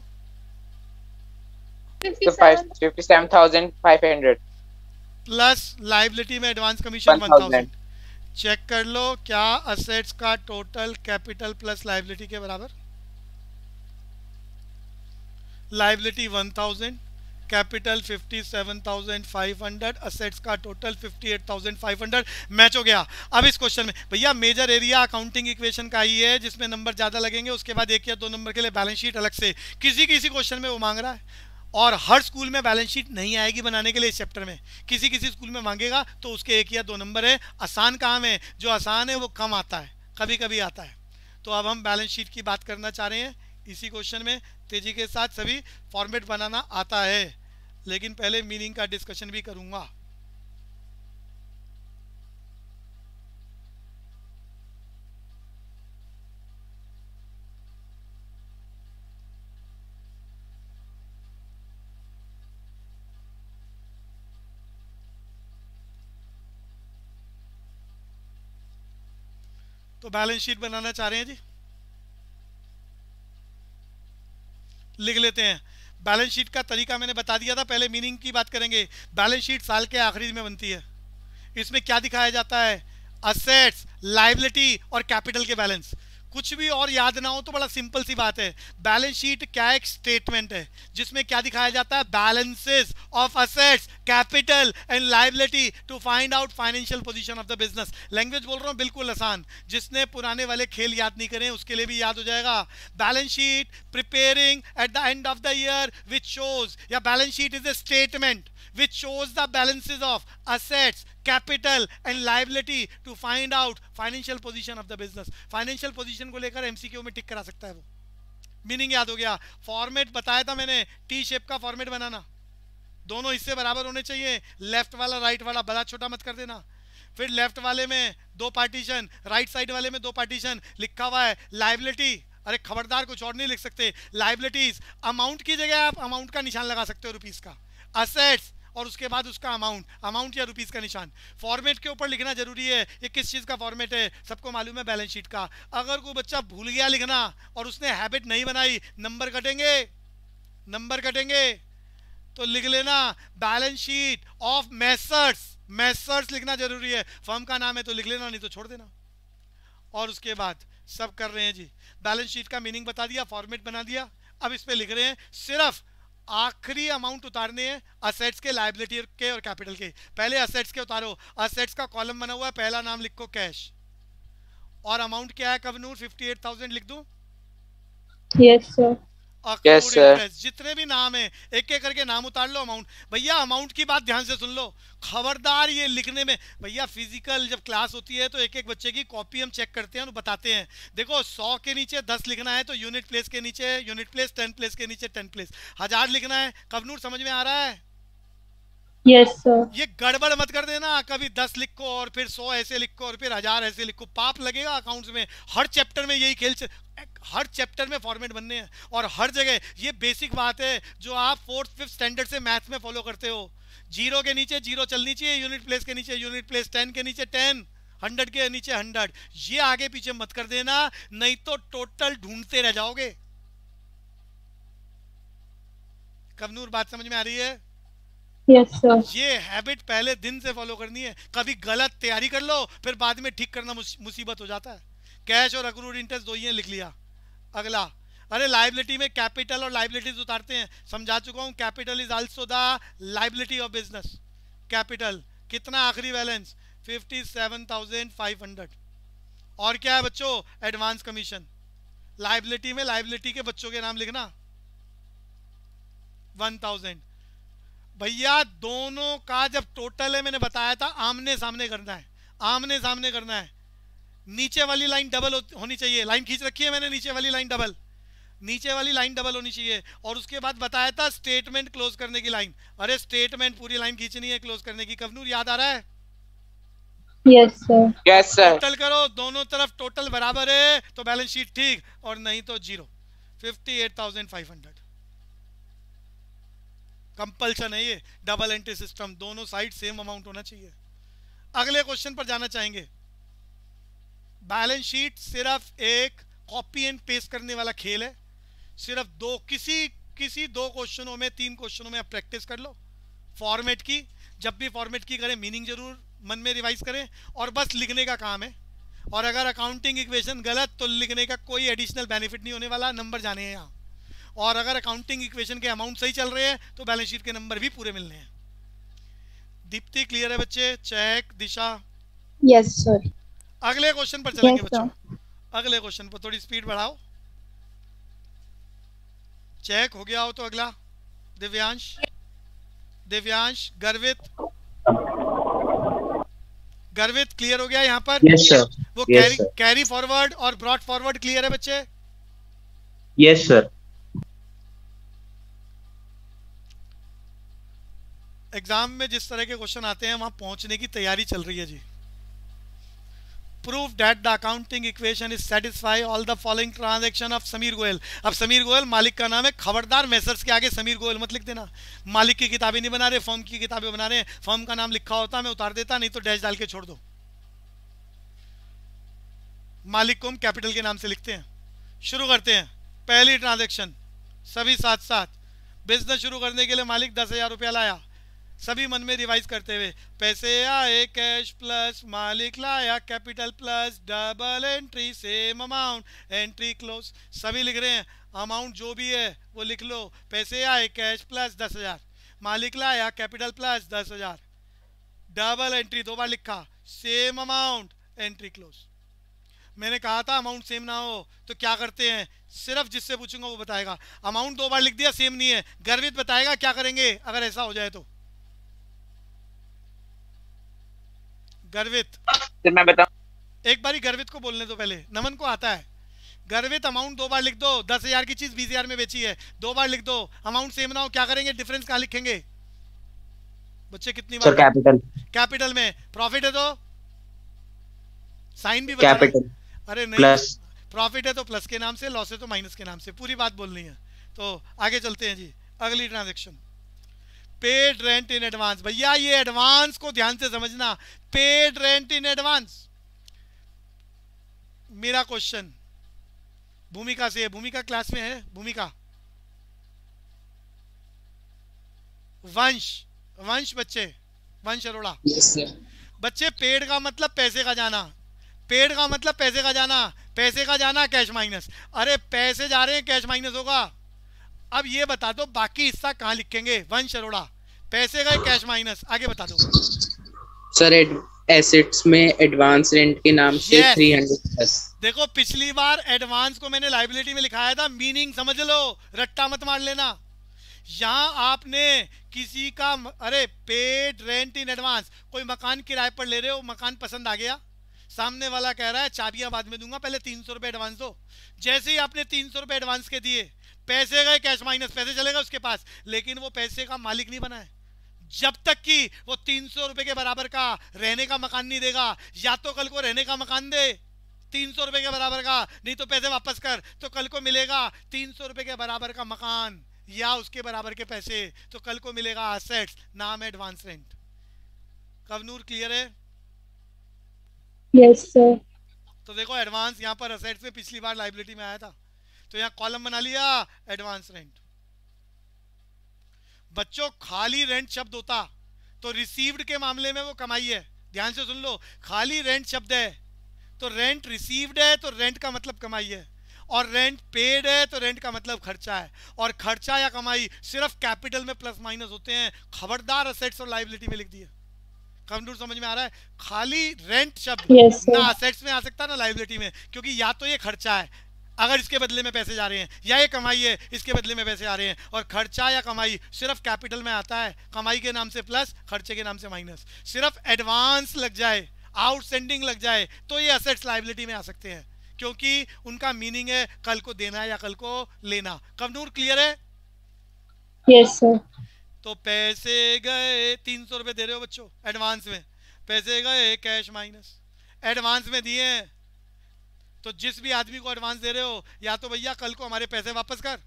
Fifty seven thousand five hundred plus liability में advance commission one thousand check कर लो, क्या असेट्स का टोटल कैपिटल प्लस लाइबिलिटी के बराबर? Liability one thousand capital fifty seven thousand five hundred assets का total fifty eight thousand five hundred match हो गया। अब इस क्वेश्चन में, भैया मेजर एरिया अकाउंटिंग इक्वेशन का ही है, जिसमें नंबर ज़्यादा लगेंगे, उसके बाद एक या दो नंबर के लिए बैलेंस शीट अलग से। किसी किसी क्वेश्चन में वो मांग रहा है। और हर स्कूल में बैलेंस शीट नहीं आएगी बनाने के लिए इस चैप्टर में। किसी किसी स्कूल में मांगेगा तो उसके एक या दो नंबर है। आसान काम है। जो आसान है वो कम आता है। कभी कभी आता है। तो अब हम बैलेंस शीट की बात करना चाह रहे हैं। इसी क्वेश्चन में तेज़ी के साथ सभी फॉर्मेट बनाना आता है। लेकिन पहले मीनिंग का डिस्कशन भी करूँगा। तो बैलेंस शीट बनाना चाह रहे हैं जी? लिख लेते हैं। बैलेंस शीट का तरीका मैंने बता दिया था, पहले मीनिंग की बात करेंगे। बैलेंस शीट साल के आखिरी में बनती है। इसमें क्या दिखाया जाता है? असेट्स लाइबिलिटी और कैपिटल के बैलेंस कुछ भी और याद ना हो तो बड़ा सिंपल सी बात है। बैलेंस शीट क्या एक स्टेटमेंट है, जिसमें क्या दिखाया जाता है? Balances of assets capital and liability to find out financial position of the business language बोल रहा हूँ, बिल्कुल आसान। जिसने पुराने वाले खेल याद नहीं करे, उसके लिए भी याद हो जाएगा। Balance sheet preparing at the end of the year which shows या balance sheet is a statement which shows the balances of assets, capital, and liability to find out financial position of the business. Financial position को लेकर एमसीक्यू में टिक करा सकता है वो। मीनिंग याद हो गया फॉर्मेट बताया था मैंने टी शेप का फॉर्मेट बनाना। दोनों हिस्से बराबर होने चाहिए लेफ़्ट वाला राइट वाला, बड़ा छोटा मत कर देना। फिर लेफ़्ट वाले में दो पार्टीशन राइट साइड वाले में दो पार्टीशन लिखा हुआ है लाइबिलिटी अरे, खबरदार कुछ और नहीं लिख सकते। लाइबिलिटीज अमाउंट की जगह आप अमाउंट का निशान लगा सकते हो रुपीस का। असेट्स और उसके बाद उसका अमाउंट अमाउंट या रुपीज़ का निशान। फॉर्मेट के ऊपर लिखना ज़रूरी है ये किस चीज़ का फॉर्मेट है, सबको मालूम है बैलेंस शीट का। अगर कोई बच्चा भूल गया लिखना और उसने हैबिट नहीं बनाई नंबर कटेंगे नंबर कटेंगे तो लिख लेना balance sheet of messrs messrs लिखना ज़रूरी है। फर्म का नाम है तो लिख लेना, नहीं तो छोड़ देना। और उसके बाद सब कर रहे हैं जी। बैलेंस शीट का मीनिंग बता दिया फॉर्मेट बना दिया। अब इस पे लिख रहे हैं, सिर्फ़ आखिरी अमाउंट उतारने हैं असेट्स के लाइबिलिटी के और कैपिटल के। पहले असेट्स के उतारो। असेट्स का कॉलम बना हुआ है पहला नाम लिखो कैश और अमाउंट क्या है कब नूर? फिफ्टी एट थाउज़ेंड लिख दूँ? Yes, sir. जितने भी नाम है एक एक करके नाम उतार लो अमाउंट भैया अमाउंट की बात ध्यान से सुन लो। खबरदार ये लिखने में, भैया फ़िज़िकल जब क्लास होती है तो एक एक बच्चे की कॉपी हम चेक करते हैं और बताते हैं। देखो, सौ के नीचे दस लिखना है तो यूनिट प्लेस के नीचे यूनिट प्लेस टेन प्लेस के नीचे टेन प्लेस हज़ार लिखना है कबनूर समझ में आ रहा है? Yes, sir. ये गड़बड़ मत कर देना कभी दस लिखो और फिर सौ ऐसे लिखो और फिर हज़ार ऐसे लिखो। पाप लगेगा अकाउंट्स में। हर चैप्टर में यही खेल हर चैप्टर में फॉर्मेट बनने हैं और हर जगह। ये बेसिक बात है जो आप फोर्थ फिफ्थ स्टैंडर्ड से मैथ में फॉलो करते हो। ज़ीरो के नीचे ज़ीरो चलनी चाहिए यूनिट प्लेस के नीचे यूनिट प्लेस टेन के नीचे टेन हंड्रेड के नीचे हंड्रेड ये आगे पीछे मत कर देना नहीं तो टोटल ढूंढते रह जाओगे। कबनूर बात समझ में आ रही है? Yes, sir. ये हैबिट पहले दिन से फॉलो करनी है। कभी गलत तैयारी कर लो फिर बाद में ठीक करना मुसीबत हो जाता है। कैश और अक्रूड इंटरेस्ट दो ही लिख लिया। अगला अरे लाइबिलिटी में कैपिटल और लाइबिलिटीज उतारते हैं। समझा चुका हूँ capital is also the liability of business capital कितना आखिरी balance fifty seven thousand five hundred और क्या है बच्चों? एडवांस कमीशन लाइबिलिटी में लाइबिलिटी के बच्चों के नाम लिखना। वन थाउज़ेंड भैया दोनों का जब टोटल है मैंने बताया था आमने सामने करना है आमने सामने करना है। नीचे वाली लाइन डबल होनी चाहिए। लाइन खींच रखी है मैंने नीचे वाली लाइन डबल नीचे वाली लाइन डबल होनी चाहिए। और उसके बाद बताया था स्टेटमेंट क्लोज करने की लाइन अरे स्टेटमेंट पूरी लाइन खींचनी है क्लोज करने की। कबनूर याद आ रहा है? Yes, sir. Yes sir total करो दोनों तरफ़ टोटल बराबर है तो बैलेंस शीट ठीक और नहीं तो zero fifty eight thousand five hundred compulsion है ये डबल एंट्री सिस्टम दोनों साइड सेम अमाउंट होना चाहिए। अगले क्वेश्चन पर जाना चाहेंगे। बैलेंस शीट सिर्फ़ एक कॉपी एंड पेस्ट करने वाला खेल है। सिर्फ़ दो, किसी किसी दो क्वेश्चनों में, तीन क्वेश्चनों में आप प्रैक्टिस कर लो। फॉर्मेट की, जब भी फॉर्मेट की करें मीनिंग ज़रूर मन में रिवाइज करें और बस लिखने का काम है। और अगर अकाउंटिंग इक्वेशन गलत तो लिखने का कोई एडिशनल बेनिफिट नहीं होने वाला। नंबर जाने हैं यहाँ। और अगर अकाउंटिंग इक्वेशन के अमाउंट सही चल रहे हैं तो बैलेंस शीट के नंबर भी पूरे मिलने हैं। दीप्ति क्लियर है बच्चे? चेक दिशा? Yes, sir. अगले क्वेश्चन पर चलेंगे Yes, बच्चों। अगले क्वेश्चन पर थोड़ी स्पीड बढ़ाओ। चेक हो गया हो तो अगला। दिव्यांश? दिव्यांश गर्वित? गर्वित क्लियर हो गया यहाँ पर? यस सर वो Yes, कैरी कैरी फॉरवर्ड और ब्रॉड फॉरवर्ड क्लियर है बच्चे? यस yes, सर एग्ज़ाम में जिस तरह के क्वेश्चन आते हैं, वहाँ पहुँचने की तैयारी चल रही है जी। Prove that the accounting equation is satisfy all the following transaction of Sameer Goyal अब समीर गोयल मालिक का नाम है खबरदार मेसर्स के आगे समीर गोयल मत लिख देना। मालिक की किताबें नहीं बना रहे फॉर्म की किताबें बना रहे फर्म का नाम लिखा होता, मैं उतार देता, नहीं तो डैश डाल के छोड़ दो। मालिक को हम कैपिटल के नाम से लिखते हैं। शुरू करते हैं। पहली ट्रांजेक्शन सभी साथ साथ बिज़नेस शुरू करने के लिए मालिक दस हज़ार रुपया लाया। सभी मन में रिवाइज करते हुए, पैसे आए कैश प्लस मालिक लाया capital plus double entry same amount entry close सभी लिख रहे हैं। अमाउंट जो भी है, वो लिख लो। पैसे आए कैश प्लस दस हज़ार। मालिक लाया कैपिटल प्लस दस हज़ार। डबल एंट्री दो बार लिखा सेम अमाउंट एंट्री क्लोज मैंने कहा था अमाउंट सेम ना हो तो क्या करते हैं? सिर्फ़ जिससे पूछूँगा, वो बताएगा। अमाउंट दो बार लिख दिया सेम नहीं है। गर्वित बताएगा, क्या करेंगे? अगर ऐसा हो जाए तो। गर्वित। फिर मैं बताऊँ। एक बारी गर्वित को बोलने दो पहले। नमन को आता है। गर्वित अमाउंट दो बार लिख दो। दस हज़ार की चीज़ बीस हज़ार में बेची है। दो बार लिख दो। अमाउंट सेम ना हो क्या करेंगे? डिफरेंस कहाँ लिखेंगे? बच्चे कितनी बार कैपिटल कैपिटल में। प्रॉफिट है तो? साइन भी कैपिटल अरे नहीं प्लस प्रॉफिट है तो प्लस के नाम से लॉस है तो माइनस के नाम से। पूरी बात बोलनी है। तो आगे चलते हैं जी। अगली transaction paid rent in advance भैया ये एडवांस को ध्यान से समझना। पेड रेंट इन एडवांस मेरा क्वेश्चन भूमिका से भूमिका क्लास में है? भूमिका। वंश। वंश बच्चे। वंश अरोड़ा। Yes, बच्चे पेड का मतलब पैसे का जाना। पेड का मतलब पैसे का जाना। पैसे का जाना कैश माइनस अरे पैसे जा रहे हैं कैश माइनस होगा। अब ये बता दो बाकी हिस्सा कहाँ लिखेंगे? वंश अरोड़ा। पैसे गए कैश माइनस आगे बता दो। सर एसेट्स में एडवांस रेंट के नाम से Yes. 300 प्लस देखो पिछली बार एडवांस को मैंने लाइबिलिटी में लिखाया था मीनिंग समझ लो रट्टा मत मार लेना। यहाँ आपने किसी का अरे पेड रेंट इन एडवांस कोई मकान किराए पर ले रहे हो मकान पसंद आ गया। सामने वाला कह रहा है चाबियाँ बाद में दूँगा पहले तीन सौ रुपये एडवांस दो। जैसे ही आपने तीन सौ रुपये एडवांस के दिए पैसे गए कैश माइनस पैसे चलेगा उसके पास लेकिन वो पैसे का मालिक नहीं बना है। जब तक कि वो तीन सौ रुपए के बराबर का रहने का मकान नहीं देगा या तो कल को रहने का मकान दे तीन सौ रुपए के बराबर का नहीं तो पैसे वापस कर तो कल को मिलेगा तीन सौ रुपए के बराबर का मकान या उसके बराबर के पैसे तो कल को मिलेगा असेट्स नाम एडवांस रेंट कवनूर क्लियर है? यस सर तो देखो एडवांस यहाँ पर असेट्स में पिछली बार लाइबिलिटी में आया था तो यहाँ कॉलम बना लिया एडवांस रेंट बच्चों खाली रेंट शब्द होता। तो रिसीव्ड के मामले में वो कमाई है। ध्यान से सुन लो खाली रेंट शब्द है। तो रेंट रिसीव्ड है तो रेंट का मतलब कमाई है। और रेंट पेड है तो रेंट का मतलब खर्चा है। और खर्चा या कमाई सिर्फ़ कैपिटल में प्लस माइनस होते हैं। खबरदार असेट्स और लाइबिलिटी में लिख दिया कमज़ोर समझ में आ रहा है? खाली रेंट शब्द। Yes, ना असेट्स में आ सकता ना लाइबिलिटी में। क्योंकि या तो ये खर्चा है अगर इसके बदले में पैसे जा रहे हैं या ये कमाई है इसके बदले में पैसे आ रहे हैं और खर्चा या कमाई सिर्फ़ कैपिटल में आता है कमाई के नाम से प्लस खर्चे के नाम से माइनस। सिर्फ़ एडवांस लग जाए आउटस्टैंडिंग लग जाए तो ये असेट्स लाइबिलिटी में आ सकते हैं क्योंकि उनका मीनिंग है कल को देना या कल को लेना। कमनूर क्लियर है? यस सर तो पैसे गए तीन सौ रुपये दे रहे हो बच्चों एडवांस में। पैसे गए कैश माइनस एडवांस में दिए हैं। तो जिस भी आदमी को एडवांस दे रहे हो, या तो भैया कल को हमारे पैसे वापस कर,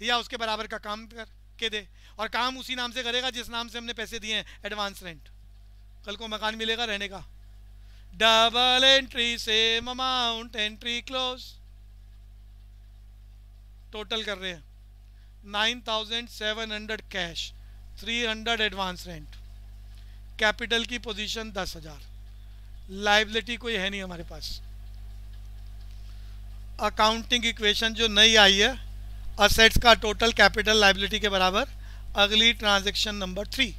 या उसके बराबर का काम कर के दे। और काम उसी नाम से करेगा जिस नाम से हमने पैसे दिए हैं एडवांस रेंट कल को मकान मिलेगा रहने का। Double entry same amount entry close total कर रहे हैं। Nine thousand seven hundred cash three hundred advance rent capital की पोजीशन दस हज़ार। लाइबिलिटी कोई है नहीं हमारे पास। अकाउंटिंग इक्वेशन जो नई आई है असेट्स का टोटल कैपिटल लाइबिलिटी के बराबर, अगली transaction number three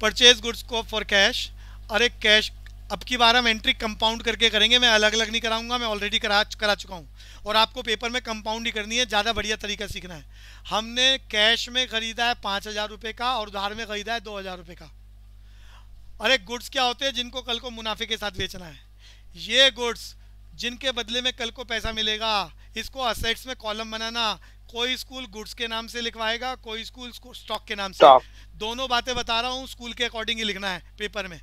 purchase goods को फॉर कैश अरे कैश अब की बार हम एंट्री कंपाउंड करके करेंगे, मैं अलग अलग नहीं कराऊँगा, मैं ऑलरेडी करा करा चुका हूँ। और आपको पेपर में कंपाउंड ही करनी है, ज़्यादा बढ़िया तरीका सीखना है। हमने कैश में खरीदा है पाँच हज़ार रुपये का और उधार में खरीदा है दो हज़ार रुपये का। अरे गुड्स क्या होते हैं, जिनको कल को मुनाफे के साथ बेचना है। ये गुड्स जिनके बदले में कल को पैसा मिलेगा इसको असेट्स में कॉलम बनाना कोई स्कूल गुड्स के नाम से लिखवाएगा कोई स्कूल स्टॉक के नाम से। दोनों बातें बता रहा हूँ स्कूल के अकॉर्डिंग ही लिखना है पेपर में।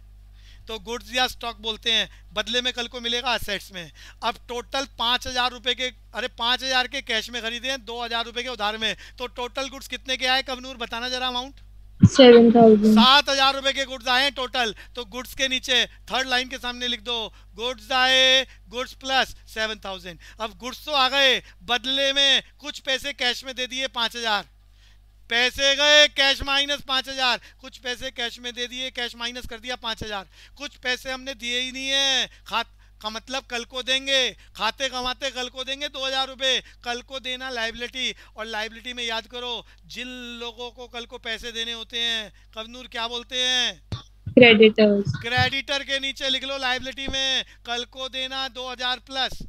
तो गुड्स या स्टॉक बोलते हैं बदले में कल को मिलेगा असेट्स में। अब टोटल पाँच हज़ार रुपये के अरे पाँच हज़ार के कैश में खरीदे हैं दो हज़ार रुपये के उधार में। तो टोटल गुड्स कितने के आए कबनूर बताना जरा अमाउंट सात हज़ार रुपए के गुड्स आए टोटल। तो गुड्स के नीचे थर्ड लाइन के सामने लिख दो। गुड्स आए, गुड्स प्लस सेवन थाउज़ेंड। अब गुड्स तो आ गए, बदले में कुछ पैसे कैश में दे दिए पाँच हज़ार। पैसे गए, कैश माइनस पाँच हज़ार। कुछ पैसे कैश में दे दिए, कैश माइनस कर दिया पाँच हज़ार। कुछ पैसे हमने दिए ही नहीं है। खात का मतलब कल को देंगे खाते कमाते कल को देंगे दो हज़ार रुपये। कल को देना लाइबिलिटी और लाइबिलिटी में याद करो जिन लोगों को कल को पैसे देने होते हैं कवनूर क्या बोलते हैं? क्रेडिटर्स क्रेडिटर के नीचे लिख लो लाइबिलिटी में कल को देना दो हज़ार प्लस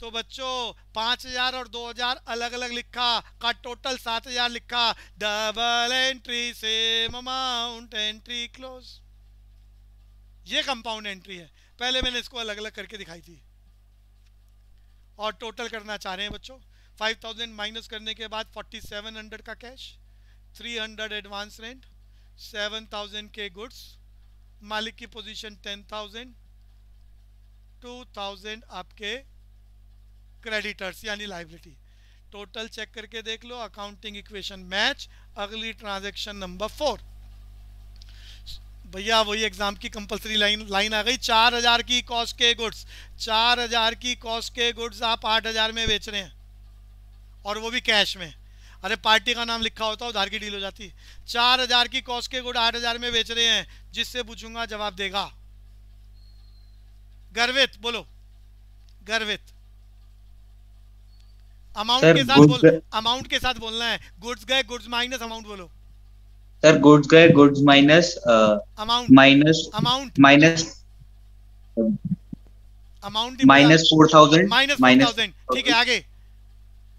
तो बच्चों पाँच हज़ार और दो हज़ार अलग अलग लिखा का टोटल सात हज़ार लिखा। Double entry same amount entry close ये कंपाउंड एंट्री है। पहले मैंने इसको अलग अलग करके दिखाई थी। और टोटल करना चाह रहे हैं बच्चों फाइव थाउज़ेंड माइनस करने के बाद फोर्टी सेवन हंड्रेड का cash three hundred advance rent seven thousand के गुड्स मालिक की position ten thousand two thousand आपके क्रेडिटर्स यानी लाइबिलिटी टोटल चेक करके देख लो अकाउंटिंग इक्वेशन मैच अगली ट्रांजैक्शन नंबर फोर भैया वही एग्ज़ाम की कंपलसरी लाइन लाइन आ गई। चार हज़ार की कॉस्ट के गुड्स चार हज़ार की कॉस्ट के गुड्स आप आठ हज़ार में बेच रहे हैं। और वो भी कैश में। अरे पार्टी का नाम लिखा होता उधार की डील हो जाती। चार हज़ार की कॉस्ट के गुड आठ हज़ार में बेच रहे हैं जिससे पूछूँगा जवाब देगा। गर्वित बोलो। गर्वित। अमाउंट के साथ बोल अमाउंट के साथ बोलना है। गुड्स गए गुड्स माइनस अमाउंट बोलो। सर गुड्स गए goods minus amount minus amount minus amount minus four thousand minus ठीक है आगे।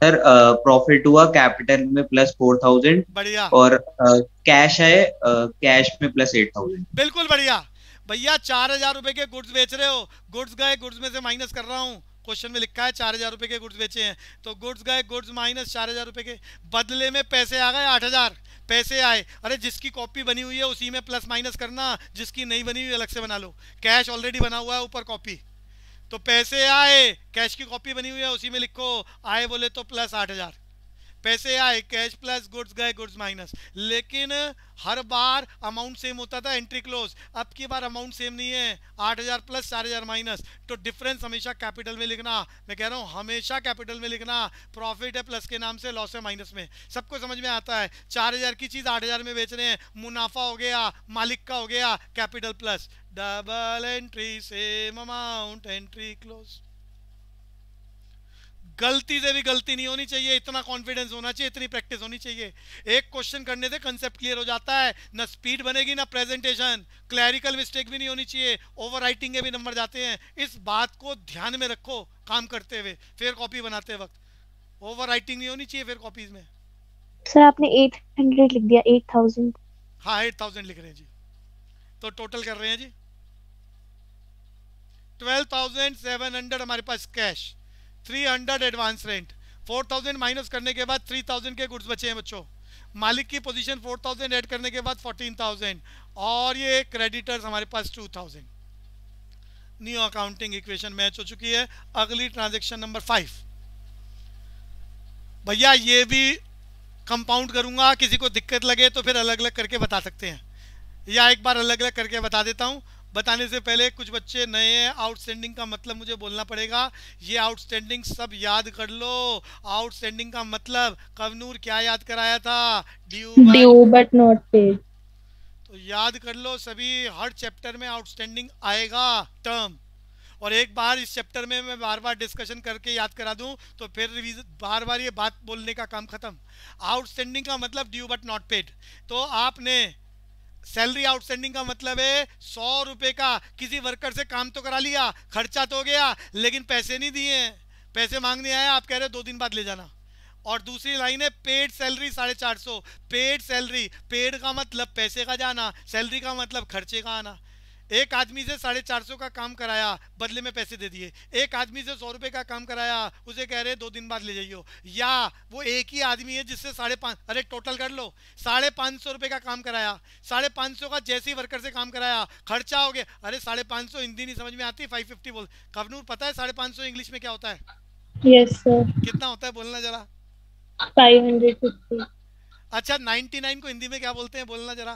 सर प्रॉफिट हुआ कैपिटल में प्लस फोर थाउज़ेंड बढ़िया। और कैश है कैश में प्लस एट थाउज़ेंड बिल्कुल बढ़िया। भैया चार हज़ार रुपए के गुड्स बेच रहे हो। गुड्स गए गुड्स में से माइनस कर रहा हूँ। क्वेश्चन में लिखा है चार हज़ार रुपए के गुड्स बेचे हैं। तो गुड्स गए गुड्स माइनस चार हज़ार रुपए के। बदले में पैसे आ गए आठ हज़ार। पैसे आए, अरे जिसकी कॉपी बनी हुई है, उसी में प्लस माइनस करना, जिसकी नहीं बनी हुई, अलग से बना लो। कैश ऑलरेडी बना हुआ है, ऊपर कॉपी तो पैसे आए कैश की कॉपी बनी हुई है, उसी में लिखो, आए बोले तो प्लस आठ हज़ार। पैसे आए कैश प्लस गुड्स गए गुड्स माइनस लेकिन हर बार अमाउंट सेम होता था एंट्री क्लोज अब की बार अमाउंट सेम नहीं है, आठ हज़ार प्लस चार हज़ार माइनस तो डिफरेंस हमेशा कैपिटल में लिखना। मैं कह रहा हूँ, हमेशा कैपिटल में लिखना। प्रॉफिट है प्लस के नाम से लॉस है माइनस में। सबको समझ में आता है, चार हज़ार की चीज़ आठ हज़ार में बेच रहे हैं। मुनाफा हो गया, मालिक का हो गया capital plus double entry same amount entry close गलती से भी गलती नहीं होनी चाहिए इतना कॉन्फिडेंस होना चाहिए इतनी प्रैक्टिस होनी चाहिए। एक क्वेश्चन करने से कंसेप्ट क्लियर हो जाता है ना स्पीड बनेगी ना प्रेजेंटेशन क्लैरिकल मिस्टेक भी नहीं होनी चाहिए ओवर राइटिंग के भी नंबर जाते हैं। इस बात को ध्यान में रखो काम करते हुए फिर कॉपी बनाते वक्त। ओवर राइटिंग नहीं होनी चाहिए फिर कॉपीज में। सर आपने एट हंड्रेड लिख दिया एट थाउज़ेंड हाँ एट थाउज़ेंड लिख रहे हैं जी। तो टोटल कर रहे हैं जी। ट्वेल्व थाउज़ेंड सेवन हंड्रेड हमारे पास cash three hundred advance rent four thousand minus करने के बाद थ्री थाउज़ेंड के गुड्स बचे हैं बच्चों। मालिक की पोजीशन फोर थाउज़ेंड ऐड करने के बाद फोर्टीन थाउज़ेंड और ये क्रेडिटर्स हमारे पास two thousand new accounting equation match हो चुकी है। अगली ट्रांजेक्शन नंबर फाइव भैया, ये भी कंपाउंड करूँगा। किसी को दिक्कत लगे तो फिर अलग अलग करके बता सकते हैं। या एक बार अलग अलग करके बता देता हूँ। बताने से पहले कुछ बच्चे नए हैं। आउटस्टैंडिंग का मतलब मुझे बोलना पड़ेगा। ये आउटस्टैंडिंग सब याद कर लो। आउटस्टैंडिंग का मतलब कवनूर क्या याद कराया था? Due due but not paid तो याद कर लो सभी हर चैप्टर में आउटस्टैंडिंग आएगा। टर्म और एक बार इस चैप्टर में मैं बार बार डिस्कशन करके याद करा दूँ तो फिर बार बार ये बात बोलने का काम खत्म। आउटस्टैंडिंग का मतलब ड्यू बट नॉट पेड तो आपने सैलरी आउटस्टैंडिंग का मतलब है सौ रुपए का। किसी वर्कर से काम तो करा लिया, खर्चा तो गया, लेकिन पैसे नहीं दिए पैसे मांगने आए, आप कह रहे हो दो दिन बाद ले जाना। और दूसरी लाइन है पेड सैलरी साढ़े चार सौ। पेड सैलरी पेड का मतलब पैसे का जाना सैलरी का मतलब खर्चे का आना। एक आदमी से साढ़े चार सौ का काम कराया बदले में पैसे दे दिए। एक आदमी से सौ रुपये का काम कराया उसे कह रहे दो दिन बाद ले जाइयो। या वो एक ही आदमी है जिससे साढ़े पाँच अरे टोटल कर लो। साढ़े पाँच सौ रुपये का काम कराया। साढ़े पाँच सौ का जैसे ही वर्कर से काम कराया खर्चा हो गया। अरे साढ़े पाँच सौ हिंदी नहीं समझ में आती फाइव फिफ्टी बोल। कवनूर पता है साढ़े पाँच सौ इंग्लिश में क्या होता है? यस सर कितना होता है बोलना जरा। फाइव हंड्रेड फिफ्टी अच्छा नाइन्टी नाइन को हिंदी में क्या बोलते हैं? बोलना जरा।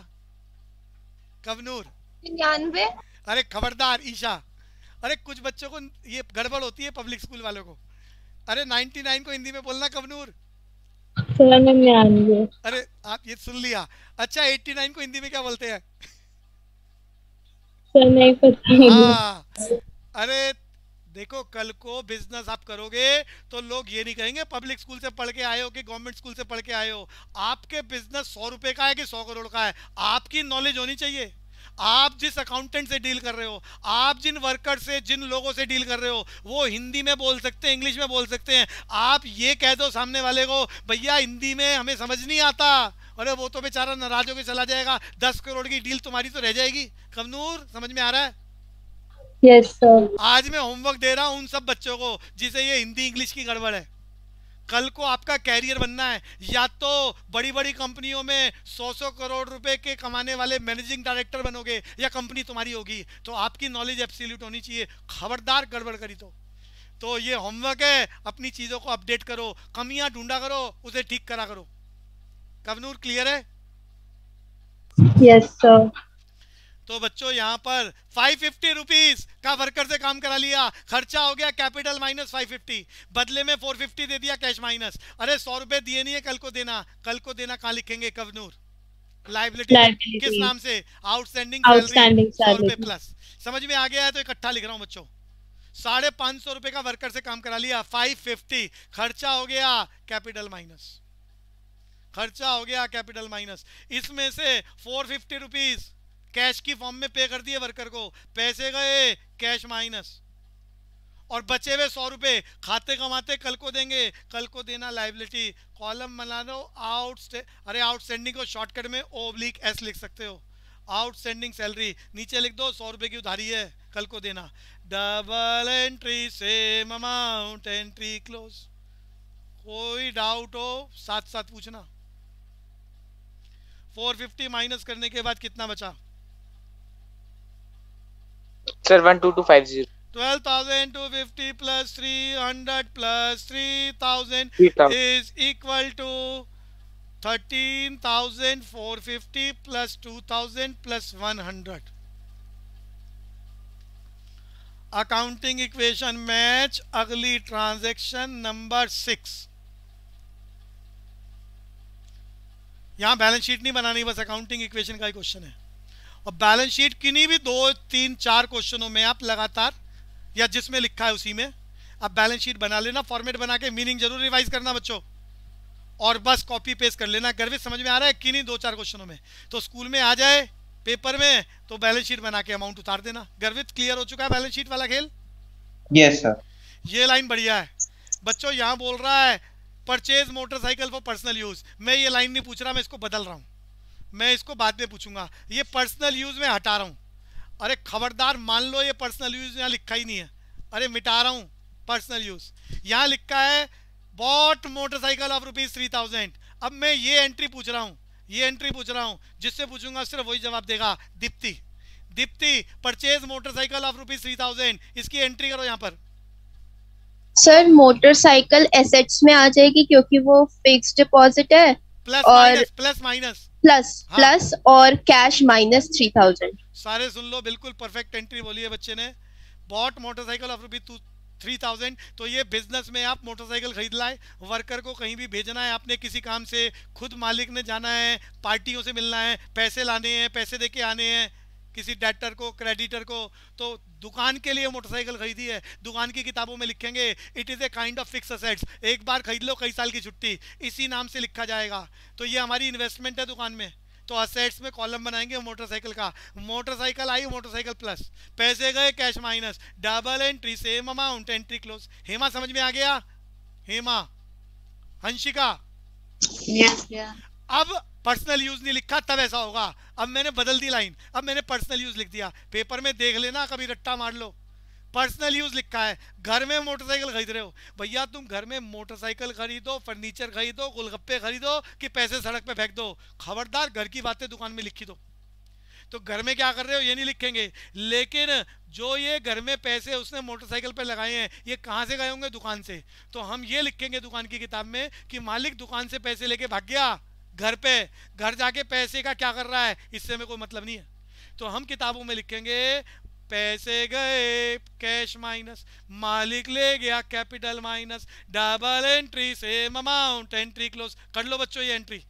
कवनूर। निन्यानवे। अरे खबरदार ईशा। अरे कुछ बच्चों को ये गड़बड़ होती है पब्लिक स्कूल वालों को। अरे 99 को हिंदी में बोलना निन्यानवे। अरे आप ये सुन लिया। अच्छा 89 को हिंदी में क्या बोलते हैं? सर नहीं पता हाँ। अरे देखो कल को बिज़नेस आप करोगे तो लोग ये नहीं कहेंगे पब्लिक स्कूल से पढ़ के आए हो कि गवर्नमेंट स्कूल से पढ़ के आए हो। आपके बिज़नेस सौ रुपए का है कि सौ करोड़ का है? आपकी नॉलेज होनी चाहिए। आप जिस अकाउंटेंट से डील कर रहे हो आप जिन वर्कर से जिन लोगों से डील कर रहे हो वो हिंदी में बोल सकते हैं इंग्लिश में बोल सकते हैं। आप ये कह दो सामने वाले को भैया हिंदी में हमें समझ नहीं आता। अरे वो तो बेचारा नाराज़ होकर चला जाएगा। दस करोड़ की डील तुम्हारी तो रह जाएगी। कमनूर समझ में आ रहा है? यस सर आज मैं होमवर्क दे रहा हूँ उन सब बच्चों को जिसे ये हिंदी इंग्लिश की गड़बड़ है। कल को आपका कैरियर बनना है। या तो बड़ी बड़ी कंपनियों में सौ सौ करोड़ रुपए के कमाने वाले मैनेजिंग डायरेक्टर बनोगे, या कंपनी तुम्हारी होगी। तो आपकी नॉलेज एब्सोल्यूट होनी चाहिए। खबरदार गड़बड़ करी तो। तो ये होमवर्क है। अपनी चीज़ों को अपडेट करो। कमियाँ ढूंढा करो। उसे ठीक करा करो। कवनूर क्लियर है? यस सर तो बच्चों यहाँ पर फाइव फिफ्टी रुपीज़ का वर्कर से काम करा लिया। खर्चा हो गया कैपिटल माइनस फाइव फिफ्टी बदले में फोर फिफ्टी दे दिया कैश माइनस अरे सौ रुपए दिए नहीं है कल को देना। कल को देना कहाँ लिखेंगे? कवनूर। लाइबिलिटी किस नाम से? आउटस्टैंडिंग Outstanding सौ रुपए प्लस समझ में आ गया है? तो इकट्ठा लिख रहा हूँ बच्चों। साढ़े पाँच सौ रुपए का वर्कर से काम करा लिया। फाइव फिफ्टी खर्चा हो गया कैपिटल माइनस खर्चा हो गया कैपिटल माइनस इसमें से फोर फिफ्टी रुपीज़ कैश की फॉर्म में पे कर दिए वर्कर को। पैसे गए कैश माइनस और बचे हुए सौ रुपये खाते कमाते कल को देंगे। कल को देना लाइबिलिटी कॉलम बना दो आउट अरे आउटस्टैंडिंग को शॉर्टकट में ओ ओब्लिक एस लिख सकते हो। आउटस्टैंडिंग सैलरी नीचे लिख दो, सौ रुपये की उधारी है, कल को देना। Double entry same amount entry close कोई डाउट हो साथ साथ पूछना 450 माइनस करने के बाद कितना बचा? Sir one two two five zero 12,250 plus 300 plus 3,000 three hundred plus three thousand is equal to 13,450 plus 2,000 plus 100. Accounting equation match अगली ट्रांजैक्शन नंबर सिक्स यहाँ बैलेंस शीट नहीं बनानी बस अकाउंटिंग इक्वेशन का ही क्वेश्चन है। और बैलेंस शीट किन्हीं भी दो तीन चार क्वेश्चनों में आप लगातार या जिसमें लिखा है उसी में आप बैलेंस शीट बना लेना फॉर्मेट बना के मीनिंग ज़रूर रिवाइज करना बच्चों। और बस कॉपी पेस्ट कर लेना। गर्वित समझ में आ रहा है कि नहीं दो चार क्वेश्चनों में? तो स्कूल में आ जाए पेपर में तो बैलेंस शीट बना के अमाउंट उतार देना। गर्वित क्लियर हो चुका है बैलेंस शीट वाला खेल? यस सर ये लाइन बढ़िया है। बच्चों यहाँ बोल रहा है purchase motorcycle for personal use मैं ये लाइन नहीं पूछ रहा मैं इसको बदल रहा हूँ। मैं इसको बाद में पूछूँगा। ये पर्सनल यूज़ में हटा रहा हूँ। अरे खबरदार मान लो ये पर्सनल यूज़ यहाँ लिखा ही नहीं है। अरे मिटा रहा हूँ पर्सनल यूज़ यहाँ लिखा है bought motorcycle of rupees three thousand अब मैं ये एंट्री पूछ रहा हूँ ये एंट्री पूछ रहा हूँ जिससे पूछूँगा सिर्फ़ वही जवाब देगा Deepti. Deepti purchase motorcycle of rupees three thousand इसकी एंट्री करो यहाँ पर। सर मोटरसाइकिल एसेट्स में आ जाएगी क्योंकि वो फिक्स डिपॉजिट है प्लस और- माइनस प्लस माइनस प्लस हाँ। प्लस और कैश माइनस थ्री थाउज़ेंड सारे सुन लो बिल्कुल परफेक्ट एंट्री बोली है बच्चे ने। Bought motorcycle of rupee three thousand तो ये बिज़नेस में आप मोटरसाइकिल खरीद लाए वर्कर को कहीं भी भेजना है आपने किसी काम से खुद मालिक ने जाना है पार्टियों से मिलना है पैसे लाने हैं पैसे दे के आने हैं किसी डेटर को क्रेडिटर को तो दुकान के लिए मोटरसाइकिल खरीदी है। दुकान की किताबों में लिखेंगे it is a kind of fix assets एक बार खरीद लो कई साल की छुट्टी। इसी नाम से लिखा जाएगा। तो ये हमारी इन्वेस्टमेंट है दुकान में। तो असेट्स में कॉलम बनाएँगे मोटरसाइकिल का। मोटरसाइकिल आई मोटरसाइकिल प्लस पैसे गए cash minus double entry same amount entry close Hema समझ में आ गया? हेमा हंशिका। Yes, yeah. अब पर्सनल यूज़ नहीं लिखा, तब ऐसा होगा। अब मैंने बदल दी लाइन अब मैंने पर्सनल यूज़ लिख दिया। पेपर में देख लेना, कभी रट्टा मार लो। पर्सनल यूज़ लिखा है। घर में मोटरसाइकिल खरीद रहे हो। भैया, तुम घर में मोटरसाइकिल खरीदो फर्नीचर खरीदो, गोलगप्पे खरीदो, कि पैसे सड़क पे फेंक दो। खबरदार घर की बातें दुकान में लिखी दो। तो घर में क्या कर रहे हो, ये नहीं लिखेंगे। लेकिन जो ये घर में पैसे उसने मोटरसाइकिल पे लगाए हैं, ये कहाँ से गए होंगे? दुकान से। तो हम ये लिखेंगे दुकान की किताब में कि मालिक दुकान से पैसे लेके भाग गया। घर पे, घर जाके पैसे का क्या कर रहा है? इससे हमें कोई मतलब नहीं है। तो हम किताबों में लिखेंगे, पैसे गए कैश माइनस मालिक ले गया capital minus double entry same amount entry close कर लो बच्चों ये एंट्री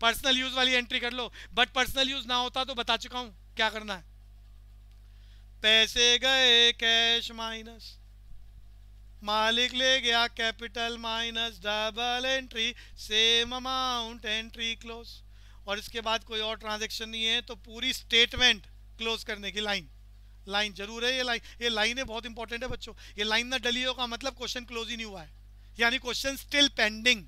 पर्सनल यूज़ वाली एंट्री कर लो। बट पर्सनल यूज़ ना होता तो बता चुका हूँ, क्या करना है? पैसे गए कैश माइनस मालिक ले गया capital minus double entry same amount entry close और इसके बाद कोई और ट्रांजेक्शन नहीं है तो पूरी स्टेटमेंट क्लोज करने की लाइन लाइन ज़रूर है ये लाइन ये लाइनें बहुत इंपॉर्टेंट है बच्चों. ये लाइन ना डली हो का मतलब क्वेश्चन क्लोज ही नहीं हुआ है. यानी क्वेश्चन स्टिल पेंडिंग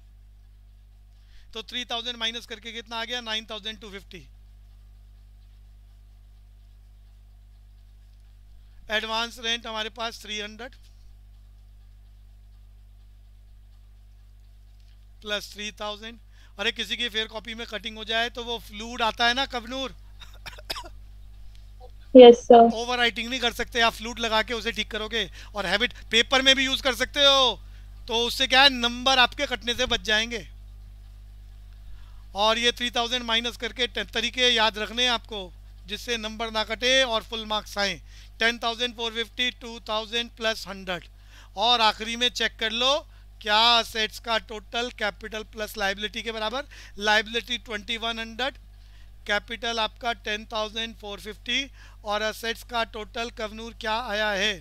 तो 3000 माइनस करके कितना आ गया? 9250 एडवांस रेंट हमारे पास 300 प्लस 3000 अरे किसी की फेयर कॉपी में कटिंग हो जाए तो वो फ्लूड आता है ना कबनूर यस ओवर राइटिंग नहीं कर सकते आप फ्लूट लगा के उसे ठीक करोगे और हैबिट पेपर में भी यूज़ कर सकते हो। तो उससे क्या है नंबर आपके कटने से बच जाएँगे। और ये 3000 माइनस करके तरीके याद रखने हैं आपको जिससे नंबर ना कटे और फुल मार्क्स आए। 10,450 2000 प्लस 100 और आखिरी में चेक कर लो क्या असेट्स का टोटल कैपिटल प्लस लाइबिलिटी के बराबर? लाइबिलिटी 2100 कैपिटल आपका 10,450 और असेट्स का टोटल कवनूर क्या आया है?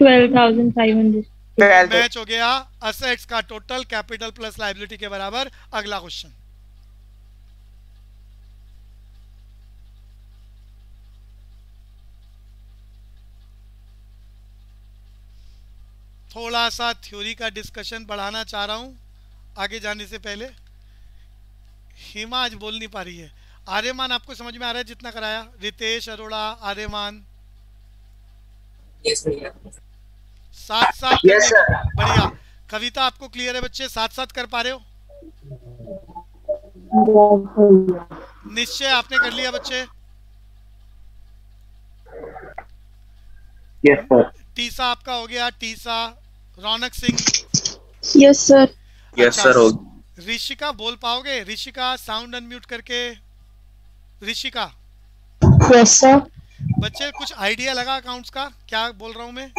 Twelve thousand five hundred match हो गया। असेट्स का टोटल कैपिटल प्लस लाइबिलिटी के बराबर। अगला क्वेश्चन थोड़ा सा थ्योरी का डिस्कशन बढ़ाना चाह रहा हूँ आगे जाने से पहले। हिमा आज बोल नहीं पा रही है। आर्यमान आपको समझ में आ रहा है जितना कराया? रितेश अरोड़ा आर्यमान। साथ साथ Yes, बढ़िया। कविता आपको क्लियर है बच्चे? साथ साथ कर पा रहे हो? निश्चय आपने कर लिया बच्चे। यस सर टीसा आपका हो गया Tisa. Raunak Singh. Yes sir yes sir हो ऋषिका बोल पाओगे? ऋषिका साउंड अनम्यूट करके। ऋषिका। यस सर बच्चे कुछ आइडिया लगा अकाउंट्स का? क्या बोल रहा हूँ मैं?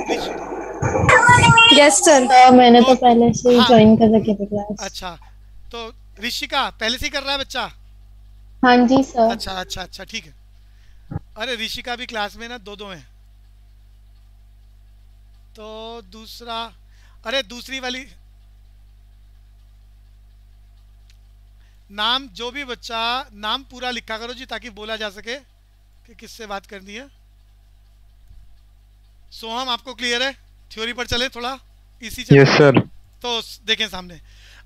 यस सर मैंने तो पहले से हाँ। ज्वाइन कर रखी थी क्लास अच्छा तो ऋषिका पहले से ही कर रहा है बच्चा? हाँ जी सर अच्छा अच्छा अच्छा ठीक है। अरे ऋषिका भी क्लास में ना? दो दो हैं। तो दूसरा अरे दूसरी वाली। नाम जो भी बच्चा नाम पूरा लिखा करो जी ताकि बोला जा सके कि किससे बात करनी है। सोहम आपको क्लियर है? थ्योरी पर चले थोड़ा। इसी चल। सर तो देखें सामने।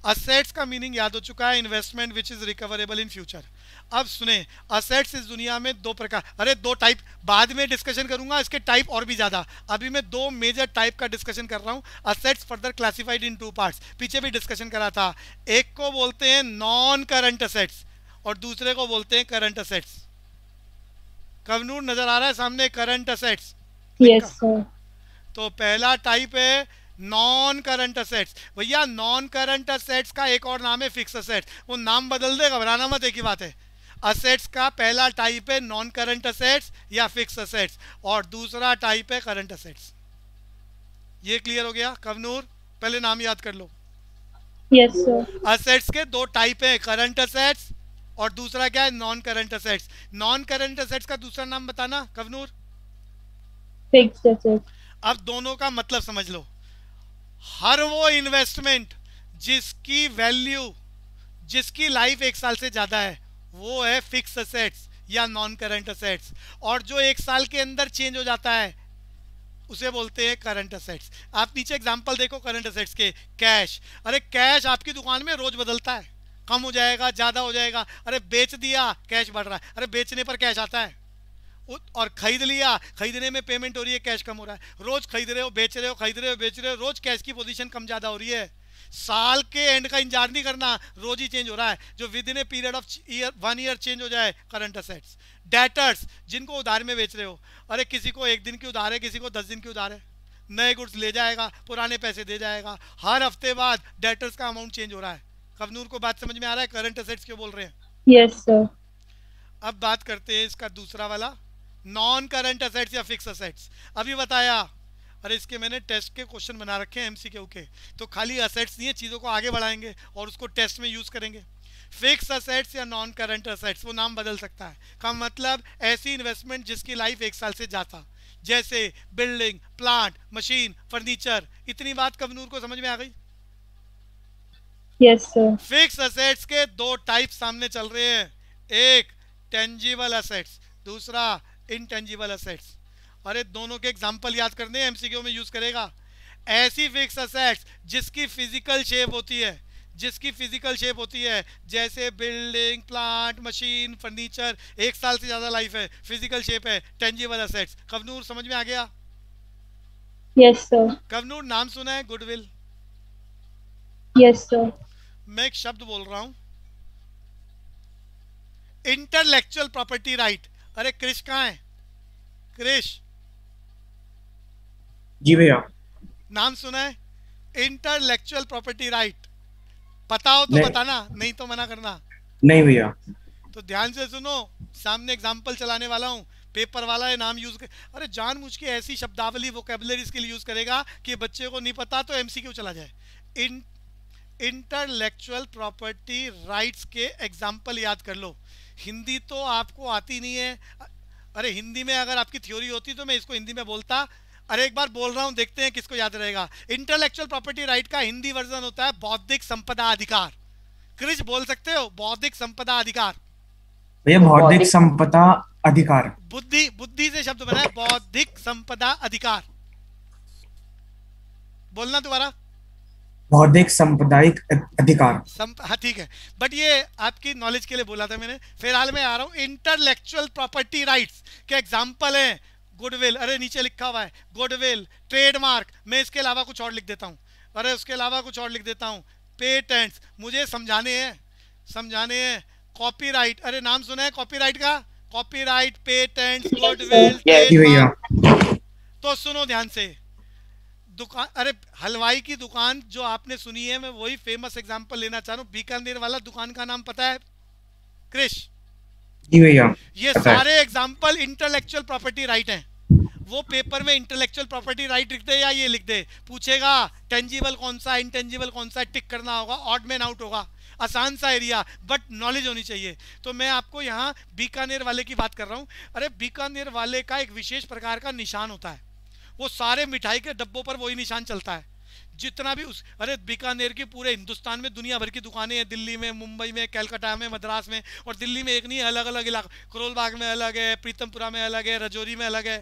असेट्स का मीनिंग याद हो चुका है। Investment which is recoverable in future अब सुने असेट्स इस दुनिया में दो प्रकार अरे दो टाइप बाद में डिस्कशन करूँगा इसके टाइप और भी ज़्यादा। अभी मैं दो मेजर टाइप का डिस्कशन कर रहा हूँ assets further classified in two parts पीछे भी डिस्कशन करा था। एक को बोलते हैं नॉन करंट असेट्स और दूसरे को बोलते हैं करंट असेट्स कवनूर नज़र आ रहा है सामने? करंट असेट्स सर तो पहला टाइप है नॉन करंट असेट्स भैया नॉन करंट असेट्स का एक और नाम है फिक्स असेट्स वो नाम बदल दे घबराना मत एक ही बात है। असेट्स का पहला टाइप है नॉन करंट असेट्स या फिक्स असेट्स और दूसरा टाइप है करंट असेट्स ये क्लियर हो गया? कवनूर पहले नाम याद कर लो. यस सर असेट्स के दो टाइप है करंट असेट्स और दूसरा क्या है? Non current assets non current assets का दूसरा नाम बताना कवनूर? फिक्स्ड अब दोनों का मतलब समझ लो. हर वो इन्वेस्टमेंट जिसकी वैल्यू जिसकी लाइफ एक साल से ज़्यादा है वो है फिक्स असेट्स या नॉन करंट असेट्स और जो एक साल के अंदर चेंज हो जाता है, उसे बोलते हैं करंट असेट्स आप नीचे एग्जांपल देखो करंट असेट्स के कैश अरे कैश आपकी दुकान में रोज बदलता है. कम हो जाएगा, ज़्यादा हो जाएगा. अरे बेच दिया कैश बढ़ रहा है. अरे बेचने पर कैश आता है. और खरीद लिया, खरीदने में पेमेंट हो रही है कैश कम हो रहा है. रोज खरीद रहे हो, बेच रहे हो, खरीद रहे हो, बेच रहे हो, रोज कैश की पोजीशन कम ज़्यादा हो रही है. साल के एंड का इंतज़ार नहीं करना रोज ही चेंज हो रहा है। जो within a period of year one year change हो जाए करंट असेट्स डेटर्स जिनको उधार में बेच रहे हो अरे किसी को एक दिन की उधार है किसी को दस दिन की उधार है। नए गुड्स ले जाएगा पुराने पैसे दे जाएगा। हर हफ़्ते बाद डेटर्स का अमाउंट चेंज हो रहा है। कवनूर को बात समझ में आ रहा है? करंट असेट्स क्यों बोल रहे हैं? यस सर अब बात करते हैं इसका दूसरा वाला। नॉन करंट असेट्स या फिक्स असेट्स अभी बताया अरे इसके मैंने टेस्ट के क्वेश्चन बना रखे हैं एमसीक्यू के। तो खाली असेट्स नहीं है चीज़ों को आगे बढ़ाएँगे और उसको टेस्ट में यूज़ करेंगे। फिक्स असेट्स या नॉन करंट असेट्स वो नाम बदल सकता है। का मतलब ऐसी इन्वेस्टमेंट जिसकी लाइफ एक साल से ज़्यादा जैसे बिल्डिंग प्लांट मशीन फर्नीचर इतनी बात कवनूर को समझ में आ गई? यस फिक्स असेट्स के दो टाइप सामने चल रहे हैं। एक टेंजिबल असेट्स दूसरा इनटेंजिबल असेट्स अरे दोनों के एग्ज़ाम्पल याद करने एमसीक्यू में यूज़ करेगा। ऐसी फिक्स असेट्स जिसकी फ़िज़िकल शेप होती है जिसकी फ़िज़िकल शेप होती है जैसे बिल्डिंग प्लांट मशीन फर्नीचर एक साल से ज़्यादा लाइफ है फ़िज़िकल शेप है टेंजिबल असेट्स कवनूर समझ में आ गया? यस सर कवनूर नाम सुना है? गुडविल यस सर मैं एक शब्द बोल रहा हूँ। इंटरलेक्चुअल प्रॉपर्टी राइट अरे क्रिश कहाँ है? क्रिश जी भैया। नाम सुना है? इंटरलेक्चुअल प्रॉपर्टी राइट पता हो तो नहीं। बताना नहीं तो मना करना। नहीं भैया। तो ध्यान से सुनो सामने एग्ज़ाम्पल चलाने वाला हूँ। पेपर वाला है नाम यूज़ कर अरे जानबूझ के ऐसी शब्दावली वोकेबलरीज के लिए यूज़ करेगा कि बच्चे को नहीं पता तो एमसीक्यू चला जाए। इन इंटरलेक्चुअल प्रॉपर्टी राइट्स के एग्ज़ाम्पल याद कर लो। हिंदी तो आपको आती नहीं है। अरे हिंदी में अगर आपकी थ्योरी होती तो मैं इसको हिंदी में बोलता। अरे एक बार बोल रहा हूँ देखते हैं किसको याद रहेगा। इंटेलेक्चुअल प्रॉपर्टी राइट का हिंदी वर्जन होता है बौद्धिक संपदा अधिकार। क्रिश बोल सकते हो? बौद्धिक संपदा अधिकार। भैया बौद्धिक संपदा अधिकार। बुद्धि बुद्धि से शब्द बना है बौद्धिक संपदा अधिकार। बोलना दोबारा। बौद्धिक संपदायिक अधिकार। संप हाँ ठीक है। बट ये आपकी नॉलेज के लिए बोला था मैंने। फ़िलहाल मैं आ रहा हूँ। इंटरलेक्चुअल प्रॉपर्टी राइट्स के एग्ज़ाम्पल हैं। गुडविल अरे नीचे लिखा हुआ है गुडविल ट्रेडमार्क मैं इसके अलावा कुछ और लिख देता हूँ। अरे उसके अलावा कुछ और लिख देता हूँ। पेटेंट्स मुझे समझाने हैं समझाने हैं। कॉपीराइट अरे नाम सुना है कॉपीराइट का? कॉपीराइट पेटेंट्स गुडविल तो सुनो ध्यान से। दुकान अरे हलवाई की दुकान जो आपने सुनी है मैं वही फ़ेमस एग्जांपल लेना चाह रहा हूँ। बीकानेर वाला दुकान का नाम पता है? क्रिश ये सारे एग्ज़ाम्पल इंटेलेक्चुअल प्रॉपर्टी राइट हैं। वो पेपर में इंटेलेक्चुअल प्रॉपर्टी राइट लिख दे या ये लिख दे? पूछेगा टेंजिबल कौन सा इंटेंजिबल कौन सा टिक करना होगा ऑड मैन आउट होगा। आसान सा एरिया बट नॉलेज होनी चाहिए। तो मैं आपको यहाँ बीकानेर वाले की बात कर रहा हूँ। अरे बीकानेर वाले का एक विशेष प्रकार का निशान होता है। वो सारे मिठाई के डब्बों पर वही निशान चलता है। जितना भी उस अरे बीकानेर की पूरे हिंदुस्तान में दुनिया भर की दुकानें हैं दिल्ली में मुंबई में कैलकाटा में मद्रास में और दिल्ली में एक नहीं अलग अलग इलाका करोल बाग में अलग है प्रीतमपुरा में अलग है रजौरी में अलग है।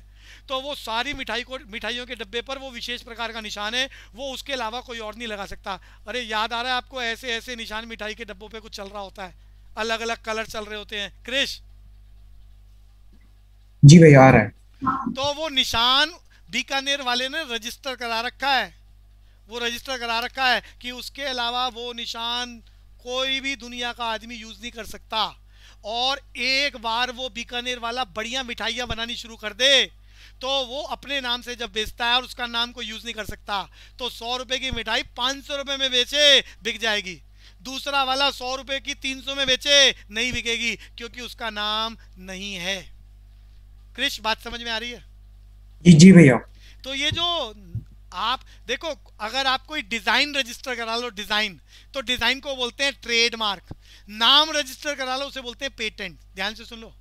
तो वो सारी मिठाई को मिठाइयों के डब्बे पर वो विशेष प्रकार का निशान है वो उसके अलावा कोई और नहीं लगा सकता। अरे याद आ रहा है आपको ऐसे ऐसे निशान मिठाई के डब्बों पे कुछ चल रहा होता है। अलग अलग कलर चल रहे होते हैं। क्रेश। जी भैया आ रहा है। तो वो निशान बीकानेर वाले ने रजिस्टर करा रखा है। वो रजिस्टर करा रखा है कि उसके अलावा वो निशान कोई भी दुनिया का आदमी यूज़ नहीं कर सकता। और एक बार वो बीकानेर वाला बढ़िया मिठाइयाँ बनानी शुरू कर दे तो वो अपने नाम से जब बेचता है और उसका नाम को यूज़ नहीं कर सकता तो सौ रुपए की मिठाई पाँच सौ रुपये में बेचे बिक जाएगी। दूसरा वाला सौ रुपए की तीन सौ में बेचे नहीं बिकेगी क्योंकि उसका नाम नहीं है। क्रिश बात समझ में आ रही है? जी जी भैया। तो ये जो आप, देखो, अगर आप कोई डिज़ाइन रजिस्टर करा लो डिज़ाइन तो डिज़ाइन को बोलते हैं ट्रेडमार्क नाम रजिस्टर करा लो, उसे बोलते हैं पेटेंट ध्यान से सुन। लो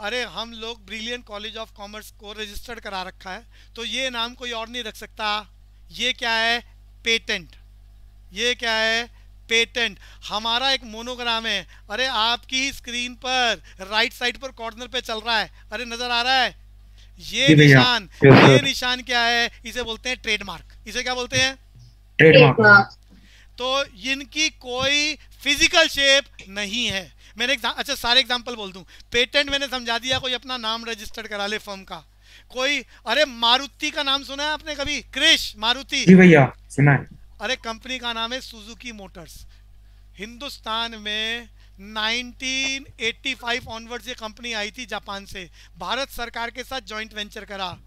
अरे, हम लोग ब्रिलियंट कॉलेज ऑफ़ कॉमर्स को रजिस्टर्ड करा रखा है तो ये नाम कोई और नहीं रख सकता। ये क्या है? पेटेंट ये क्या है? पेटेंट हमारा एक मोनोग्राम है। अरे, आपकी स्क्रीन पर राइट साइड पर कॉर्नर पे चल रहा है। अरे, नज़र आ रहा है? ये निशान ये निशान क्या है? इसे बोलते हैं ट्रेडमार्क इसे क्या बोलते हैं? ट्रेडमार्क तो इनकी कोई फ़िज़िकल शेप नहीं है। मैंने अच्छा सारे एग्जांपल बोल दूँ। पेटेंट मैंने समझा दिया कोई अपना नाम रजिस्टर्ड करा ले फर्म का। कोई अरे मारुति का नाम सुना है आपने कभी? क्रिश मारुति। जी भैया सुना है। अरे कंपनी का नाम है सुजुकी मोटर्स हिंदुस्तान में 1985 ऑनवर्ड ये कंपनी आई थी जापान से। भारत सरकार के साथ जॉइंट वेंचर करा।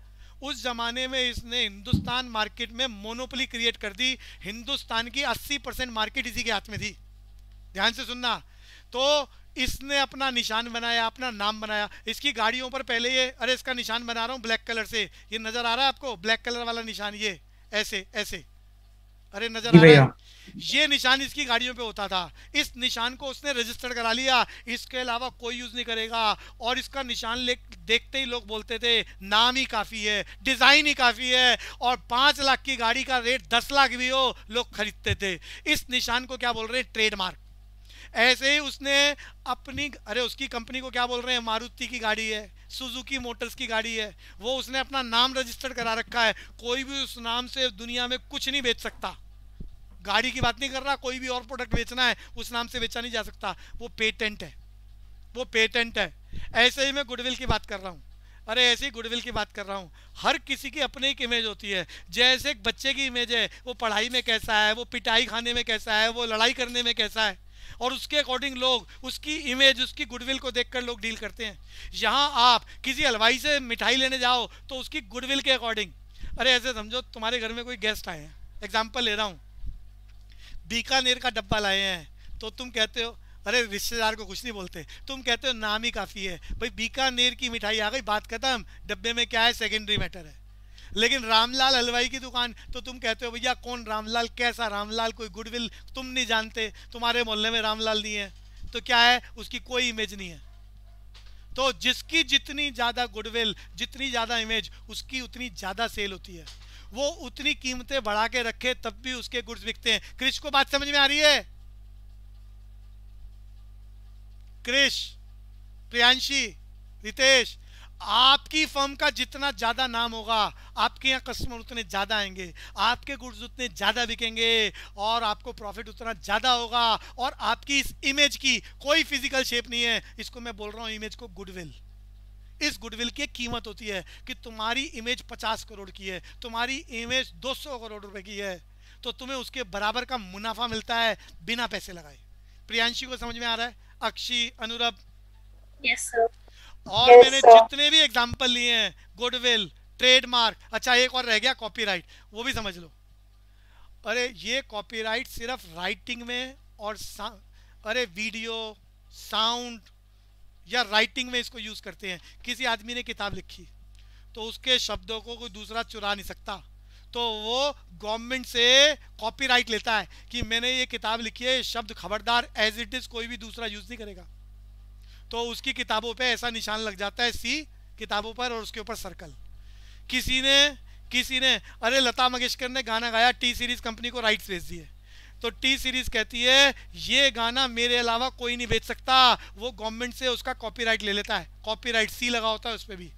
उस जमाने में इसने हिंदुस्तान मार्केट में मोनोपोली क्रिएट कर दी। हिंदुस्तान की 80 परसेंट मार्केट इसी के हाथ में थी। ध्यान से सुनना। तो इसने अपना निशान बनाया, अपना नाम बनाया। इसकी गाड़ियों पर पहले ये, अरे इसका निशान बना रहा हूँ ब्लैक कलर से। ये नज़र आ रहा है आपको? ब्लैक कलर वाला निशान ये। ऐसे ऐसे। अरे नज़र आ रहा है। ये निशान इसकी गाड़ियों पे होता था। इस निशान को उसने रजिस्टर करा लिया। इसके अलावा कोई यूज़ नहीं करेगा। और इसका निशान ले देखते ही लोग बोलते थे नाम ही काफ़ी है डिज़ाइन ही काफ़ी है। और पाँच लाख की गाड़ी का रेट दस लाख भी हो लोग खरीदते थे। इस निशान को क्या बोल रहे हैं? ट्रेडमार्क ऐसे ही उसने अपनी अरे उसकी कंपनी को क्या बोल रहे हैं? मारुति की गाड़ी है सुजुकी मोटर्स की गाड़ी है। वो उसने अपना नाम रजिस्टर करा रखा है। कोई भी उस नाम से दुनिया में कुछ नहीं बेच सकता। गाड़ी की बात नहीं कर रहा, कोई भी और प्रोडक्ट बेचना है, उस नाम से बेचा नहीं जा सकता। वो पेटेंट है। वो पेटेंट है। ऐसे ही मैं गुडविल की बात कर रहा हूँ। अरे, ऐसे ही गुडविल की बात कर रहा हूँ। हर किसी की अपनी एक इमेज होती है। जैसे एक बच्चे की इमेज है, वो पढ़ाई में कैसा है, वो पिटाई खाने में कैसा है, वो लड़ाई करने में कैसा है। और उसके अकॉर्डिंग लोग, उसकी इमेज उसकी गुडविल को देखकर लोग डील करते हैं। यहाँ आप किसी हलवाई से मिठाई लेने जाओ तो उसकी गुडविल के अकॉर्डिंग अरे, ऐसे समझो, तुम्हारे घर में कोई गेस्ट आए हैं। एग्ज़ाम्पल ले रहा हूँ। बीकानेर का डब्बा लाए हैं। तो तुम कहते हो, अरे, रिश्तेदार को कुछ नहीं बोलते। तुम कहते हो, नाम ही काफ़ी है। भाई, बीकानेर की मिठाई आ गई, बात खत्म। डब्बे में क्या है सेकेंडरी मैटर है। लेकिन रामलाल हलवाई की दुकान तो तुम कहते हो, भैया, कौन रामलाल? कैसा रामलाल? कोई गुडविल? तुम नहीं जानते। तुम्हारे मोहल्ले में रामलाल नहीं है। तो क्या है? उसकी कोई इमेज नहीं है। तो जिसकी जितनी ज़्यादा गुडविल, जितनी ज़्यादा इमेज उसकी उतनी ज़्यादा सेल होती है। वो उतनी कीमतें बढ़ा के रखे, तब भी उसके गुड्स बिकते हैं। क्रिश, को बात समझ में आ रही है? क्रिश, प्रियांशी, रितेश, आपकी फर्म का जितना ज़्यादा नाम होगा, आपके यहाँ कस्टमर उतने ज़्यादा आएँगे, आपके गुड्स उतने ज़्यादा बिकेंगे, और आपको प्रॉफिट उतना ज़्यादा होगा, और आपकी इस इमेज की कोई फ़िज़िकल शेप नहीं है। इसको मैं बोल रहा हूँ इमेज को गुडविल इस गुडविल की कीमत होती है कि तुम्हारी इमेज 50 करोड़ की है तुम्हारी इमेज 200 करोड़ रुपए की है। तो तुम्हें उसके बराबर का मुनाफा मिलता है बिना पैसे लगाए। प्रियांशी को समझ में आ रहा है? अक्षी यस सर और Yes, मैंने sir. जितने भी एग्ज़ाम्पल लिए हैं गुडविल ट्रेडमार्क अच्छा एक और रह गया कॉपीराइट वो भी समझ लो। अरे ये कॉपीराइट सिर्फ़ राइटिंग में और अरे वीडियो साउंड या राइटिंग में इसको यूज़ करते हैं। किसी आदमी ने किताब लिखी तो उसके शब्दों को कोई दूसरा चुरा नहीं सकता। तो वो गवर्नमेंट से कॉपीराइट लेता है कि मैंने ये किताब लिखी है शब्द खबरदार एज इट इज़ कोई भी दूसरा यूज़ नहीं करेगा। तो उसकी किताबों पे ऐसा निशान लग जाता है, सी किताबों पर और उसके ऊपर सर्कल किसी ने किसी ने, अरे लता मंगेशकर ने गाना गाया टी सीरीज़ कंपनी को राइट्स भेज दिए। तो टी सीरीज़ कहती है ये गाना मेरे अलावा कोई नहीं बेच सकता। वो गवर्नमेंट से उसका कॉपीराइट ले लेता है। कॉपीराइट सी लगा होता है उस पर भी।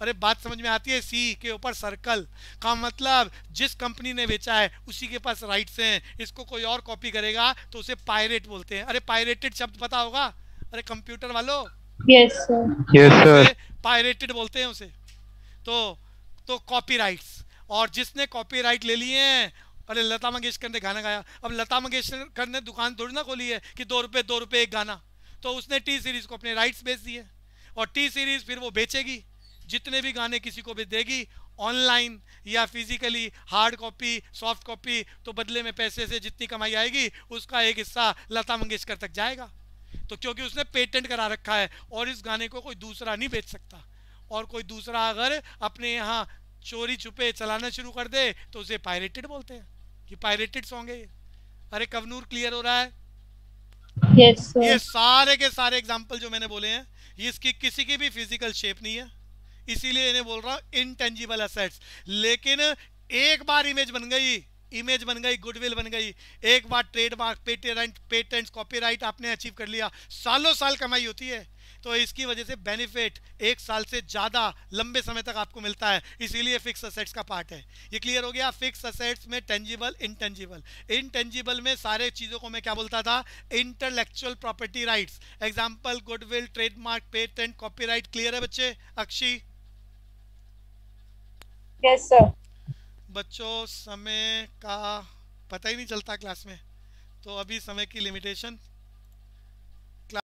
अरे बात समझ में आती है? सी के ऊपर सर्कल का मतलब जिस कंपनी ने बेचा है उसी के पास राइट्स हैं। इसको कोई और कॉपी करेगा तो उसे पायरेट बोलते हैं। अरे पायरेटेड शब्द पता होगा? अरे कंप्यूटर वालों? Yes sir yes sir pirated बोलते हैं उसे। तो तो कॉपीराइट्स और जिसने कॉपीराइट ले लिए हैं अरे लता मंगेशकर ने गाना गाया। अब लता मंगेशकर ने दुकान थोड़ी ना खोली है कि दो रुपये दो रुपये एक गाना। तो उसने टी सीरीज़ को अपने राइट्स बेच दिए। और टी सीरीज़ फिर वो बेचेगी। जितने भी गाने किसी को भी देगी ऑनलाइन या physically hard copy soft copy तो बदले में पैसे से जितनी कमाई आएगी, उसका एक हिस्सा लता मंगेशकर तक जाएगा। तो क्योंकि उसने पेटेंट करा रखा है, और इस गाने को कोई दूसरा नहीं बेच सकता। और कोई दूसरा अगर अपने यहाँ चोरी छुपे चलाना शुरू कर दे तो उसे पायरेटेड बोलते हैं। कि पायरेटेड सॉन्ग है अरे कवनूर क्लियर हो रहा है? यस ये सारे के सारे एग्ज़ाम्पल जो मैंने बोले हैं ये इसकी किसी की भी फ़िज़िकल शेप नहीं है। इसीलिए इन्हें बोल रहा हूँ इनटेंजिबल असेट्स लेकिन एक बार इमेज बन गई इमेज बन गई गुडविल बन गई एक बार ट्रेडमार्क पेटेंट पेटेंट्स कॉपीराइट आपने अचीव कर लिया। सालों साल कमाई होती है। तो इसकी वजह से बेनिफिट एक साल से ज़्यादा लंबे समय तक आपको मिलता है। इसीलिए फिक्स असेट्स का पार्ट है। ये क्लियर हो गया? फिक्स असेट्स में टेंजिबल इनटेंजिबल इनटेंजिबल में सारे चीज़ों को मैं क्या बोलता था? Intellectual property rights example goodwill trademark patent copyright clear है बच्चे? अक्षी? सर बच्चों समय का पता ही नहीं चलता क्लास में। तो अभी समय की लिमिटेशन